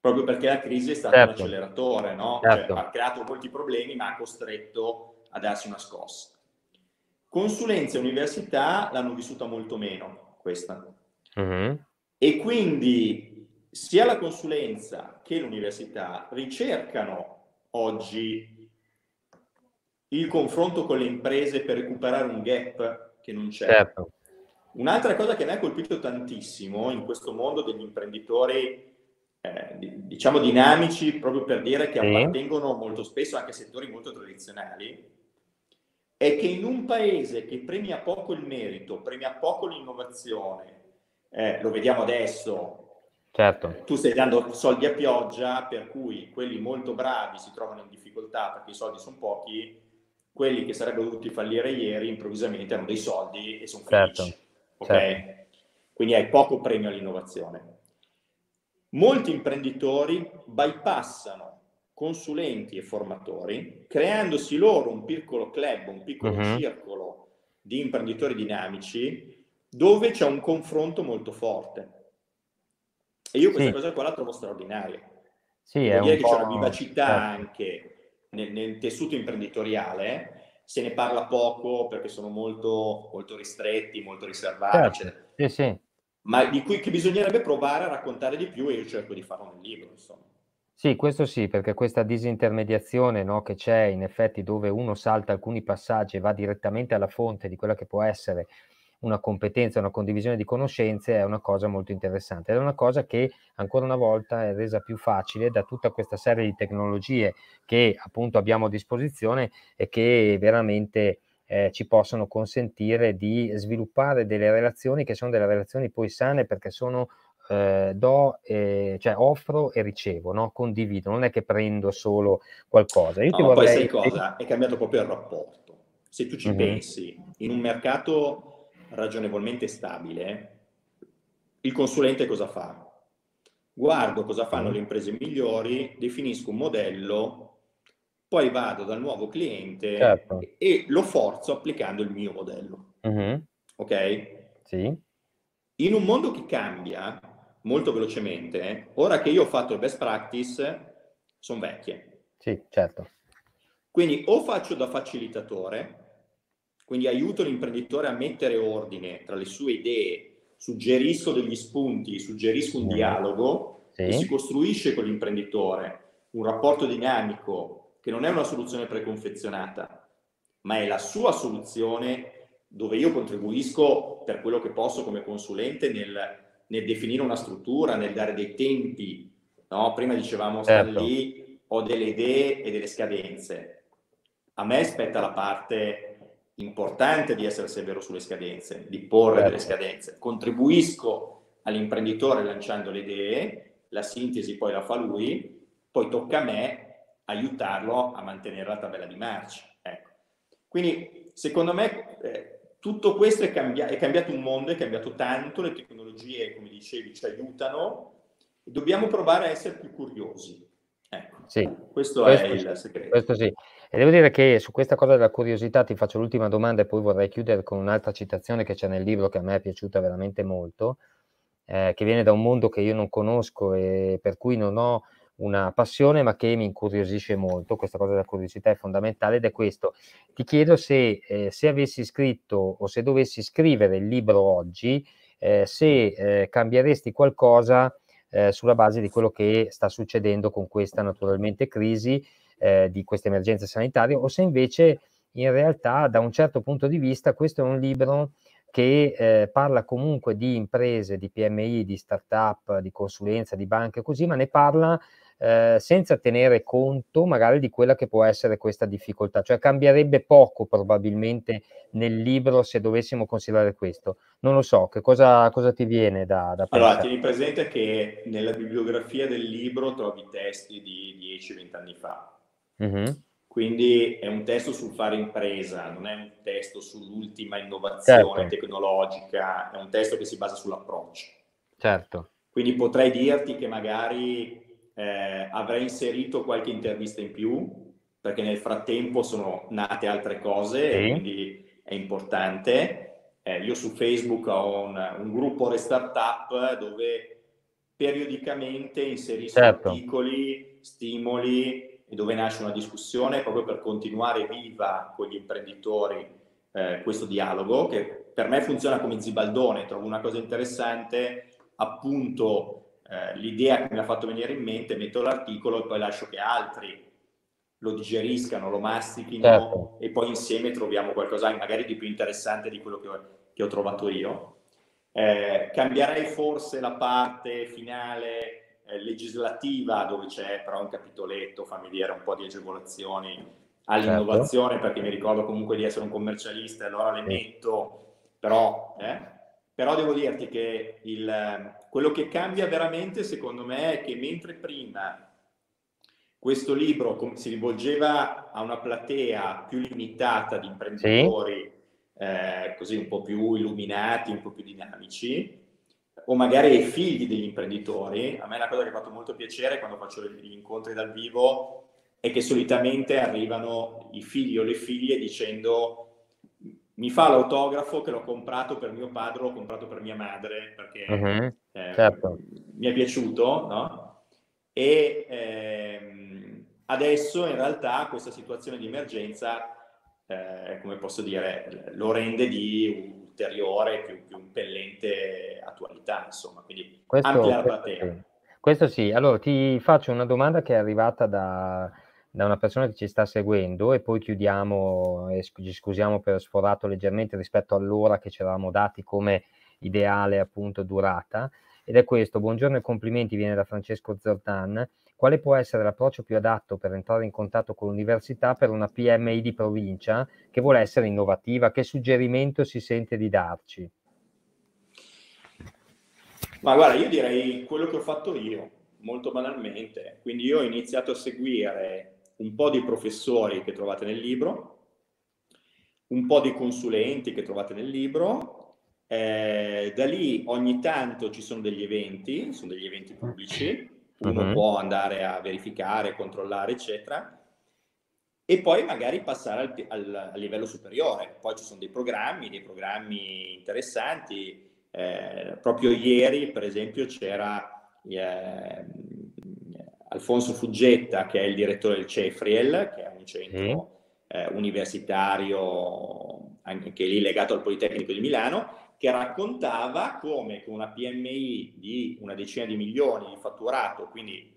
Proprio perché la crisi è stata certo. un acceleratore, no? Cioè, certo. Cioè, ha creato molti problemi, ma ha costretto a darsi una scossa. Consulenza e università l'hanno vissuta molto meno, questa. Uh-huh. E quindi sia la consulenza che l'università ricercano oggi il confronto con le imprese per recuperare un gap che non c'è. Certo. Un'altra cosa che mi ha colpito tantissimo in questo mondo degli imprenditori, eh, diciamo dinamici, proprio per dire che appartengono molto spesso anche a settori molto tradizionali, è che in un paese che premia poco il merito, premia poco l'innovazione, eh, lo vediamo adesso. Certo. Tu stai dando soldi a pioggia, per cui quelli molto bravi si trovano in difficoltà perché i soldi sono pochi, quelli che sarebbero dovuti fallire ieri improvvisamente hanno dei soldi e sono certo. felici. Okay? Certo. Quindi hai poco premio all'innovazione. Molti imprenditori bypassano consulenti e formatori, creandosi loro un piccolo club, un piccolo uh-huh. circolo di imprenditori dinamici dove c'è un confronto molto forte. E io questa sì. cosa qua la trovo straordinaria. Sì, Vuol dire che c'è una vivacità certo. anche nel, nel, tessuto imprenditoriale se ne parla poco perché sono molto, molto ristretti, molto riservati, certo. Sì, sì. ma di cui che bisognerebbe provare a raccontare di più e io cerco di farlo nel libro, insomma. Sì, questo sì, perché questa disintermediazione no, che c'è in effetti dove uno salta alcuni passaggi e va direttamente alla fonte di quella che può essere una competenza, una condivisione di conoscenze è una cosa molto interessante. È una cosa che ancora una volta è resa più facile da tutta questa serie di tecnologie che appunto abbiamo a disposizione e che veramente eh, ci possono consentire di sviluppare delle relazioni che sono delle relazioni poi sane perché sono eh, do, eh, cioè offro e ricevo, no? condivido, non è che prendo solo qualcosa. Io no, ti vorrei... Poi sai cosa? È cambiato proprio il rapporto. Se tu ci mm-hmm. pensi, in un mercato ragionevolmente stabile, il consulente cosa fa? Guardo cosa fanno le imprese migliori, definisco un modello, poi vado dal nuovo cliente certo. e lo forzo applicando il mio modello. Mm-hmm. Ok? Sì. In un mondo che cambia molto velocemente, ora che io ho fatto il best practice, sono vecchie. Sì, certo. Quindi o faccio da facilitatore, quindi aiuto l'imprenditore a mettere ordine tra le sue idee, suggerisco degli spunti, suggerisco un dialogo sì. e si costruisce con l'imprenditore un rapporto dinamico che non è una soluzione preconfezionata, ma è la sua soluzione dove io contribuisco per quello che posso come consulente nel, nel definire una struttura, nel dare dei tempi. No? Prima dicevamo, certo. lì, ho delle idee e delle scadenze. A me spetta la parte importante di essere severo sulle scadenze, di porre certo. delle scadenze. Contribuisco all'imprenditore lanciando le idee, la sintesi poi la fa lui, poi tocca a me aiutarlo a mantenere la tabella di marcia. Ecco. Quindi secondo me eh, tutto questo è, cambia- è cambiato un mondo, è cambiato tanto, le tecnologie, come dicevi, ci aiutano e dobbiamo provare a essere più curiosi. Ecco, sì, questo, questo è il segreto. Questo sì. E devo dire che su questa cosa della curiosità ti faccio l'ultima domanda e poi vorrei chiudere con un'altra citazione che c'è nel libro che a me è piaciuta veramente molto, eh, che viene da un mondo che io non conosco e per cui non ho una passione ma che mi incuriosisce molto, questa cosa della curiosità è fondamentale ed è questo. Ti chiedo se, eh, se avessi scritto o se dovessi scrivere il libro oggi, eh, se eh, cambieresti qualcosa eh, sulla base di quello che sta succedendo con questa naturalmente crisi, eh, di questa emergenza sanitaria, o se invece in realtà da un certo punto di vista questo è un libro che eh, parla comunque di imprese, di PMI, di start-up, di consulenza, di banche, così, ma ne parla eh, senza tenere conto magari di quella che può essere questa difficoltà, cioè cambierebbe poco probabilmente nel libro se dovessimo considerare questo. Non lo so, che cosa, cosa ti viene da, da Allora, tieni presente che nella bibliografia del libro trovi testi di 10-20 anni fa. Mm-hmm. Quindi è un testo sul fare impresa, non è un testo sull'ultima innovazione certo. tecnologica, è un testo che si basa sull'approccio. Certo. Quindi potrei dirti che magari eh, avrei inserito qualche intervista in più, perché nel frattempo sono nate altre cose sì. e quindi è importante. Eh, io su Facebook ho un, un gruppo Restartup dove periodicamente inserisco certo. articoli, stimoli e dove nasce una discussione proprio per continuare viva con gli imprenditori eh, questo dialogo che per me funziona come zibaldone, trovo una cosa interessante appunto eh, l'idea che mi ha fatto venire in mente, metto l'articolo e poi lascio che altri lo digeriscano, lo mastichino certo. e poi insieme troviamo qualcosa magari di più interessante di quello che ho, che ho trovato io. Eh, cambierei forse la parte finale eh, legislativa dove c'è però un capitoletto, fammi dire, un po' di agevolazioni all'innovazione certo. perché mi ricordo comunque di essere un commercialista e allora le metto, però, eh, però devo dirti che il, quello che cambia veramente, secondo me, è che mentre prima questo libro si rivolgeva a una platea più limitata di imprenditori, sì. eh, così un po' più illuminati, un po' più dinamici, o magari ai figli degli imprenditori, a me una cosa che ha fatto molto piacere quando faccio gli incontri dal vivo è che solitamente arrivano i figli o le figlie dicendo mi fa l'autografo che l'ho comprato per mio padre, l'ho comprato per mia madre perché uh-huh, eh, certo. mi è piaciuto, no? E, ehm, adesso in realtà questa situazione di emergenza, eh, come posso dire, lo rende di ulteriore, più, più impellente attualità, insomma, quindi questo, amplia la platea. Questo sì, allora ti faccio una domanda che è arrivata da, da una persona che ci sta seguendo e poi chiudiamo e ci scusiamo per sforato leggermente rispetto all'ora che ci eravamo dati come ideale appunto durata. Ed è questo, buongiorno e complimenti, viene da Francesco Zortan, quale può essere l'approccio più adatto per entrare in contatto con l'università per una PMI di provincia che vuole essere innovativa? Che suggerimento si sente di darci? Ma guarda, io direi quello che ho fatto io, molto banalmente. Quindi io ho iniziato a seguire un po' di professori che trovate nel libro, un po' di consulenti che trovate nel libro eh, da lì ogni tanto ci sono degli eventi, sono degli eventi pubblici, uno uh-huh. può andare a verificare, controllare, eccetera, e poi magari passare al, al, al, livello superiore. Poi ci sono dei programmi, dei programmi interessanti. Eh, proprio ieri, per esempio, c'era eh, Alfonso Fuggetta, che è il direttore del CEFRIEL, che è un centro eh, universitario anche lì legato al Politecnico di Milano, che raccontava come con una PMI di una decina di milioni di fatturato, quindi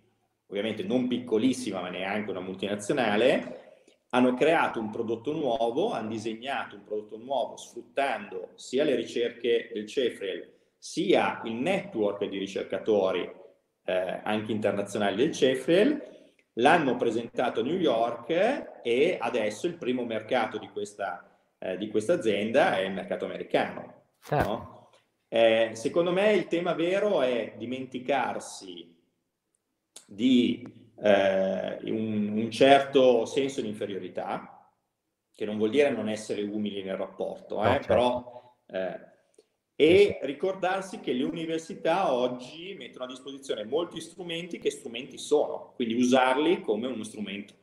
ovviamente non piccolissima ma neanche una multinazionale, hanno creato un prodotto nuovo, hanno disegnato un prodotto nuovo sfruttando sia le ricerche del CEFREL sia il network di ricercatori eh, anche internazionali del CEFREL, l'hanno presentato a New York e adesso il primo mercato di questa, eh, di questa azienda è il mercato americano. Certo. No? Eh, secondo me il tema vero è dimenticarsi di eh, un, un, certo senso di inferiorità, che non vuol dire non essere umili nel rapporto, eh, no, certo. però, eh, e ricordarsi che le università oggi mettono a disposizione molti strumenti che strumenti sono, quindi usarli come uno strumento,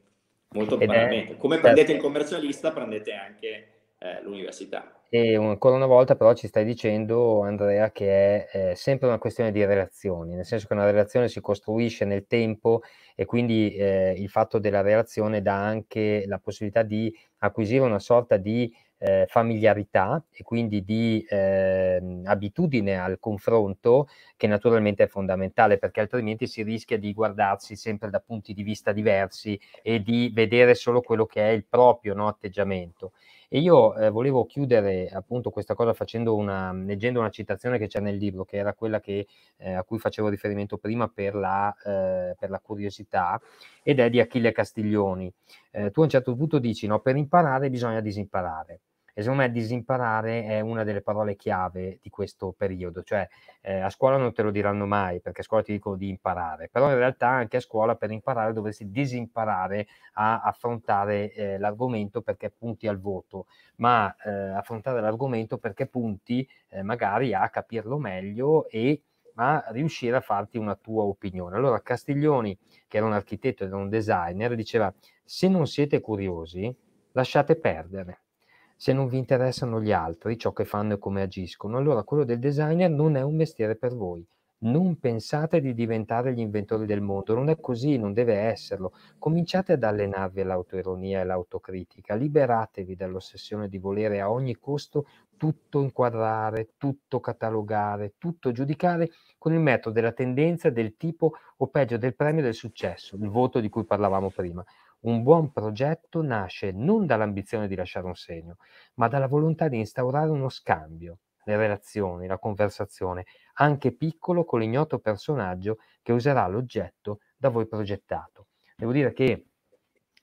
molto banalmente. Come certo. prendete il commercialista, prendete anche eh, l'università. E ancora una volta però ci stai dicendo, Andrea, che è eh, sempre una questione di relazioni, nel senso che una relazione si costruisce nel tempo e quindi eh, il fatto della relazione dà anche la possibilità di acquisire una sorta di eh, familiarità e quindi di eh, abitudine al confronto che naturalmente è fondamentale perché altrimenti si rischia di guardarsi sempre da punti di vista diversi e di vedere solo quello che è il proprio no, atteggiamento. E io eh, volevo chiudere appunto questa cosa facendo una, leggendo una citazione che c'è nel libro, che era quella che, eh, a cui facevo riferimento prima per la, eh, per la curiosità, ed è di Achille Castiglioni. Eh, tu a un certo punto dici, no, per imparare bisogna disimparare. E secondo me disimparare è una delle parole chiave di questo periodo, cioè eh, a scuola non te lo diranno mai perché a scuola ti dicono di imparare, però in realtà anche a scuola per imparare dovresti disimparare a affrontare eh, l'argomento perché punti al voto, ma eh, affrontare l'argomento perché punti eh, magari a capirlo meglio e a riuscire a farti una tua opinione. Allora Castiglioni, che era un architetto ed era un designer, diceva se non siete curiosi, lasciate perdere se non vi interessano gli altri, ciò che fanno e come agiscono, allora quello del designer non è un mestiere per voi. Non pensate di diventare gli inventori del mondo, non è così, non deve esserlo. Cominciate ad allenarvi all'autoironia e all'autocritica, liberatevi dall'ossessione di volere a ogni costo tutto inquadrare, tutto catalogare, tutto giudicare con il metodo della tendenza, del tipo o peggio del premio del successo, il voto di cui parlavamo prima. Un buon progetto nasce non dall'ambizione di lasciare un segno, ma dalla volontà di instaurare uno scambio, le relazioni, la conversazione, anche piccolo con l'ignoto personaggio che userà l'oggetto da voi progettato. Devo dire che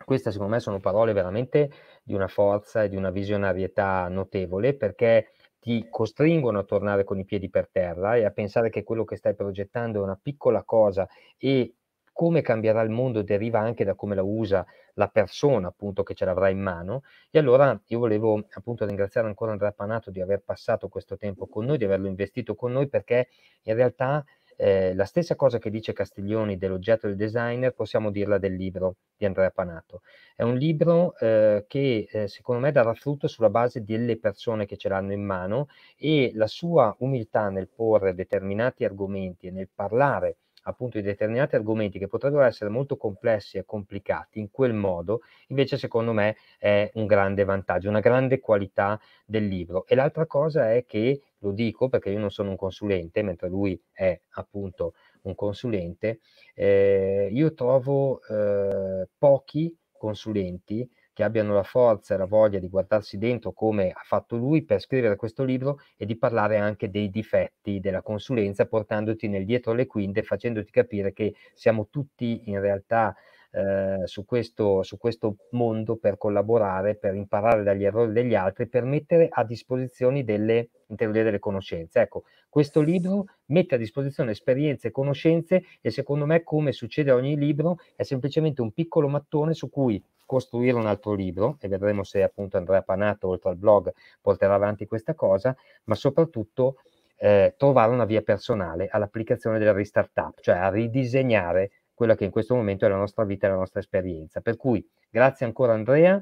queste secondo me sono parole veramente di una forza e di una visionarietà notevole perché ti costringono a tornare con i piedi per terra e a pensare che quello che stai progettando è una piccola cosa e come cambierà il mondo deriva anche da come la usa la persona appunto che ce l'avrà in mano e allora io volevo appunto ringraziare ancora Andrea Panato di aver passato questo tempo con noi, di averlo investito con noi perché in realtà eh, la stessa cosa che dice Castiglioni dell'oggetto del designer possiamo dirla del libro di Andrea Panato. È un libro eh, che eh, secondo me darà frutto sulla base delle persone che ce l'hanno in mano e la sua umiltà nel porre determinati argomenti e nel parlare appunto di determinati argomenti che potrebbero essere molto complessi e complicati in quel modo, invece secondo me è un grande vantaggio, una grande qualità del libro. E l'altra cosa è che, lo dico perché io non sono un consulente, mentre lui è appunto un consulente, eh, io trovo eh, pochi consulenti che abbiano la forza e la voglia di guardarsi dentro come ha fatto lui per scrivere questo libro e di parlare anche dei difetti della consulenza, portandoti nel dietro le quinte, facendoti capire che siamo tutti in realtà eh, su, questo, su questo mondo per collaborare, per imparare dagli errori degli altri, per mettere a disposizione delle, delle conoscenze. Ecco, questo libro mette a disposizione esperienze e conoscenze e secondo me, come succede a ogni libro, è semplicemente un piccolo mattone su cui costruire un altro libro e vedremo se appunto Andrea Panato oltre al blog porterà avanti questa cosa, ma soprattutto eh, trovare una via personale all'applicazione del restart up, cioè a ridisegnare quella che in questo momento è la nostra vita e la nostra esperienza. Per cui grazie ancora Andrea.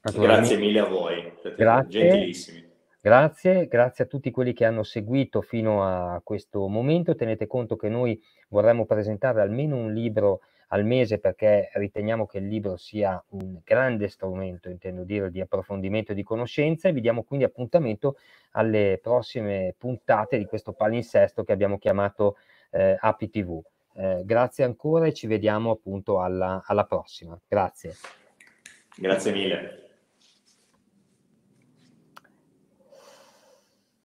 Grazie mille a voi, grazie. gentilissimi. Grazie, grazie a tutti quelli che hanno seguito fino a questo momento. Tenete conto che noi vorremmo presentare almeno un libro al mese perché riteniamo che il libro sia un grande strumento, intendo dire, di approfondimento e di conoscenza e vi diamo quindi appuntamento alle prossime puntate di questo palinsesto che abbiamo chiamato eh, APTV. Eh, grazie ancora e ci vediamo appunto alla, alla prossima. Grazie. Grazie mille.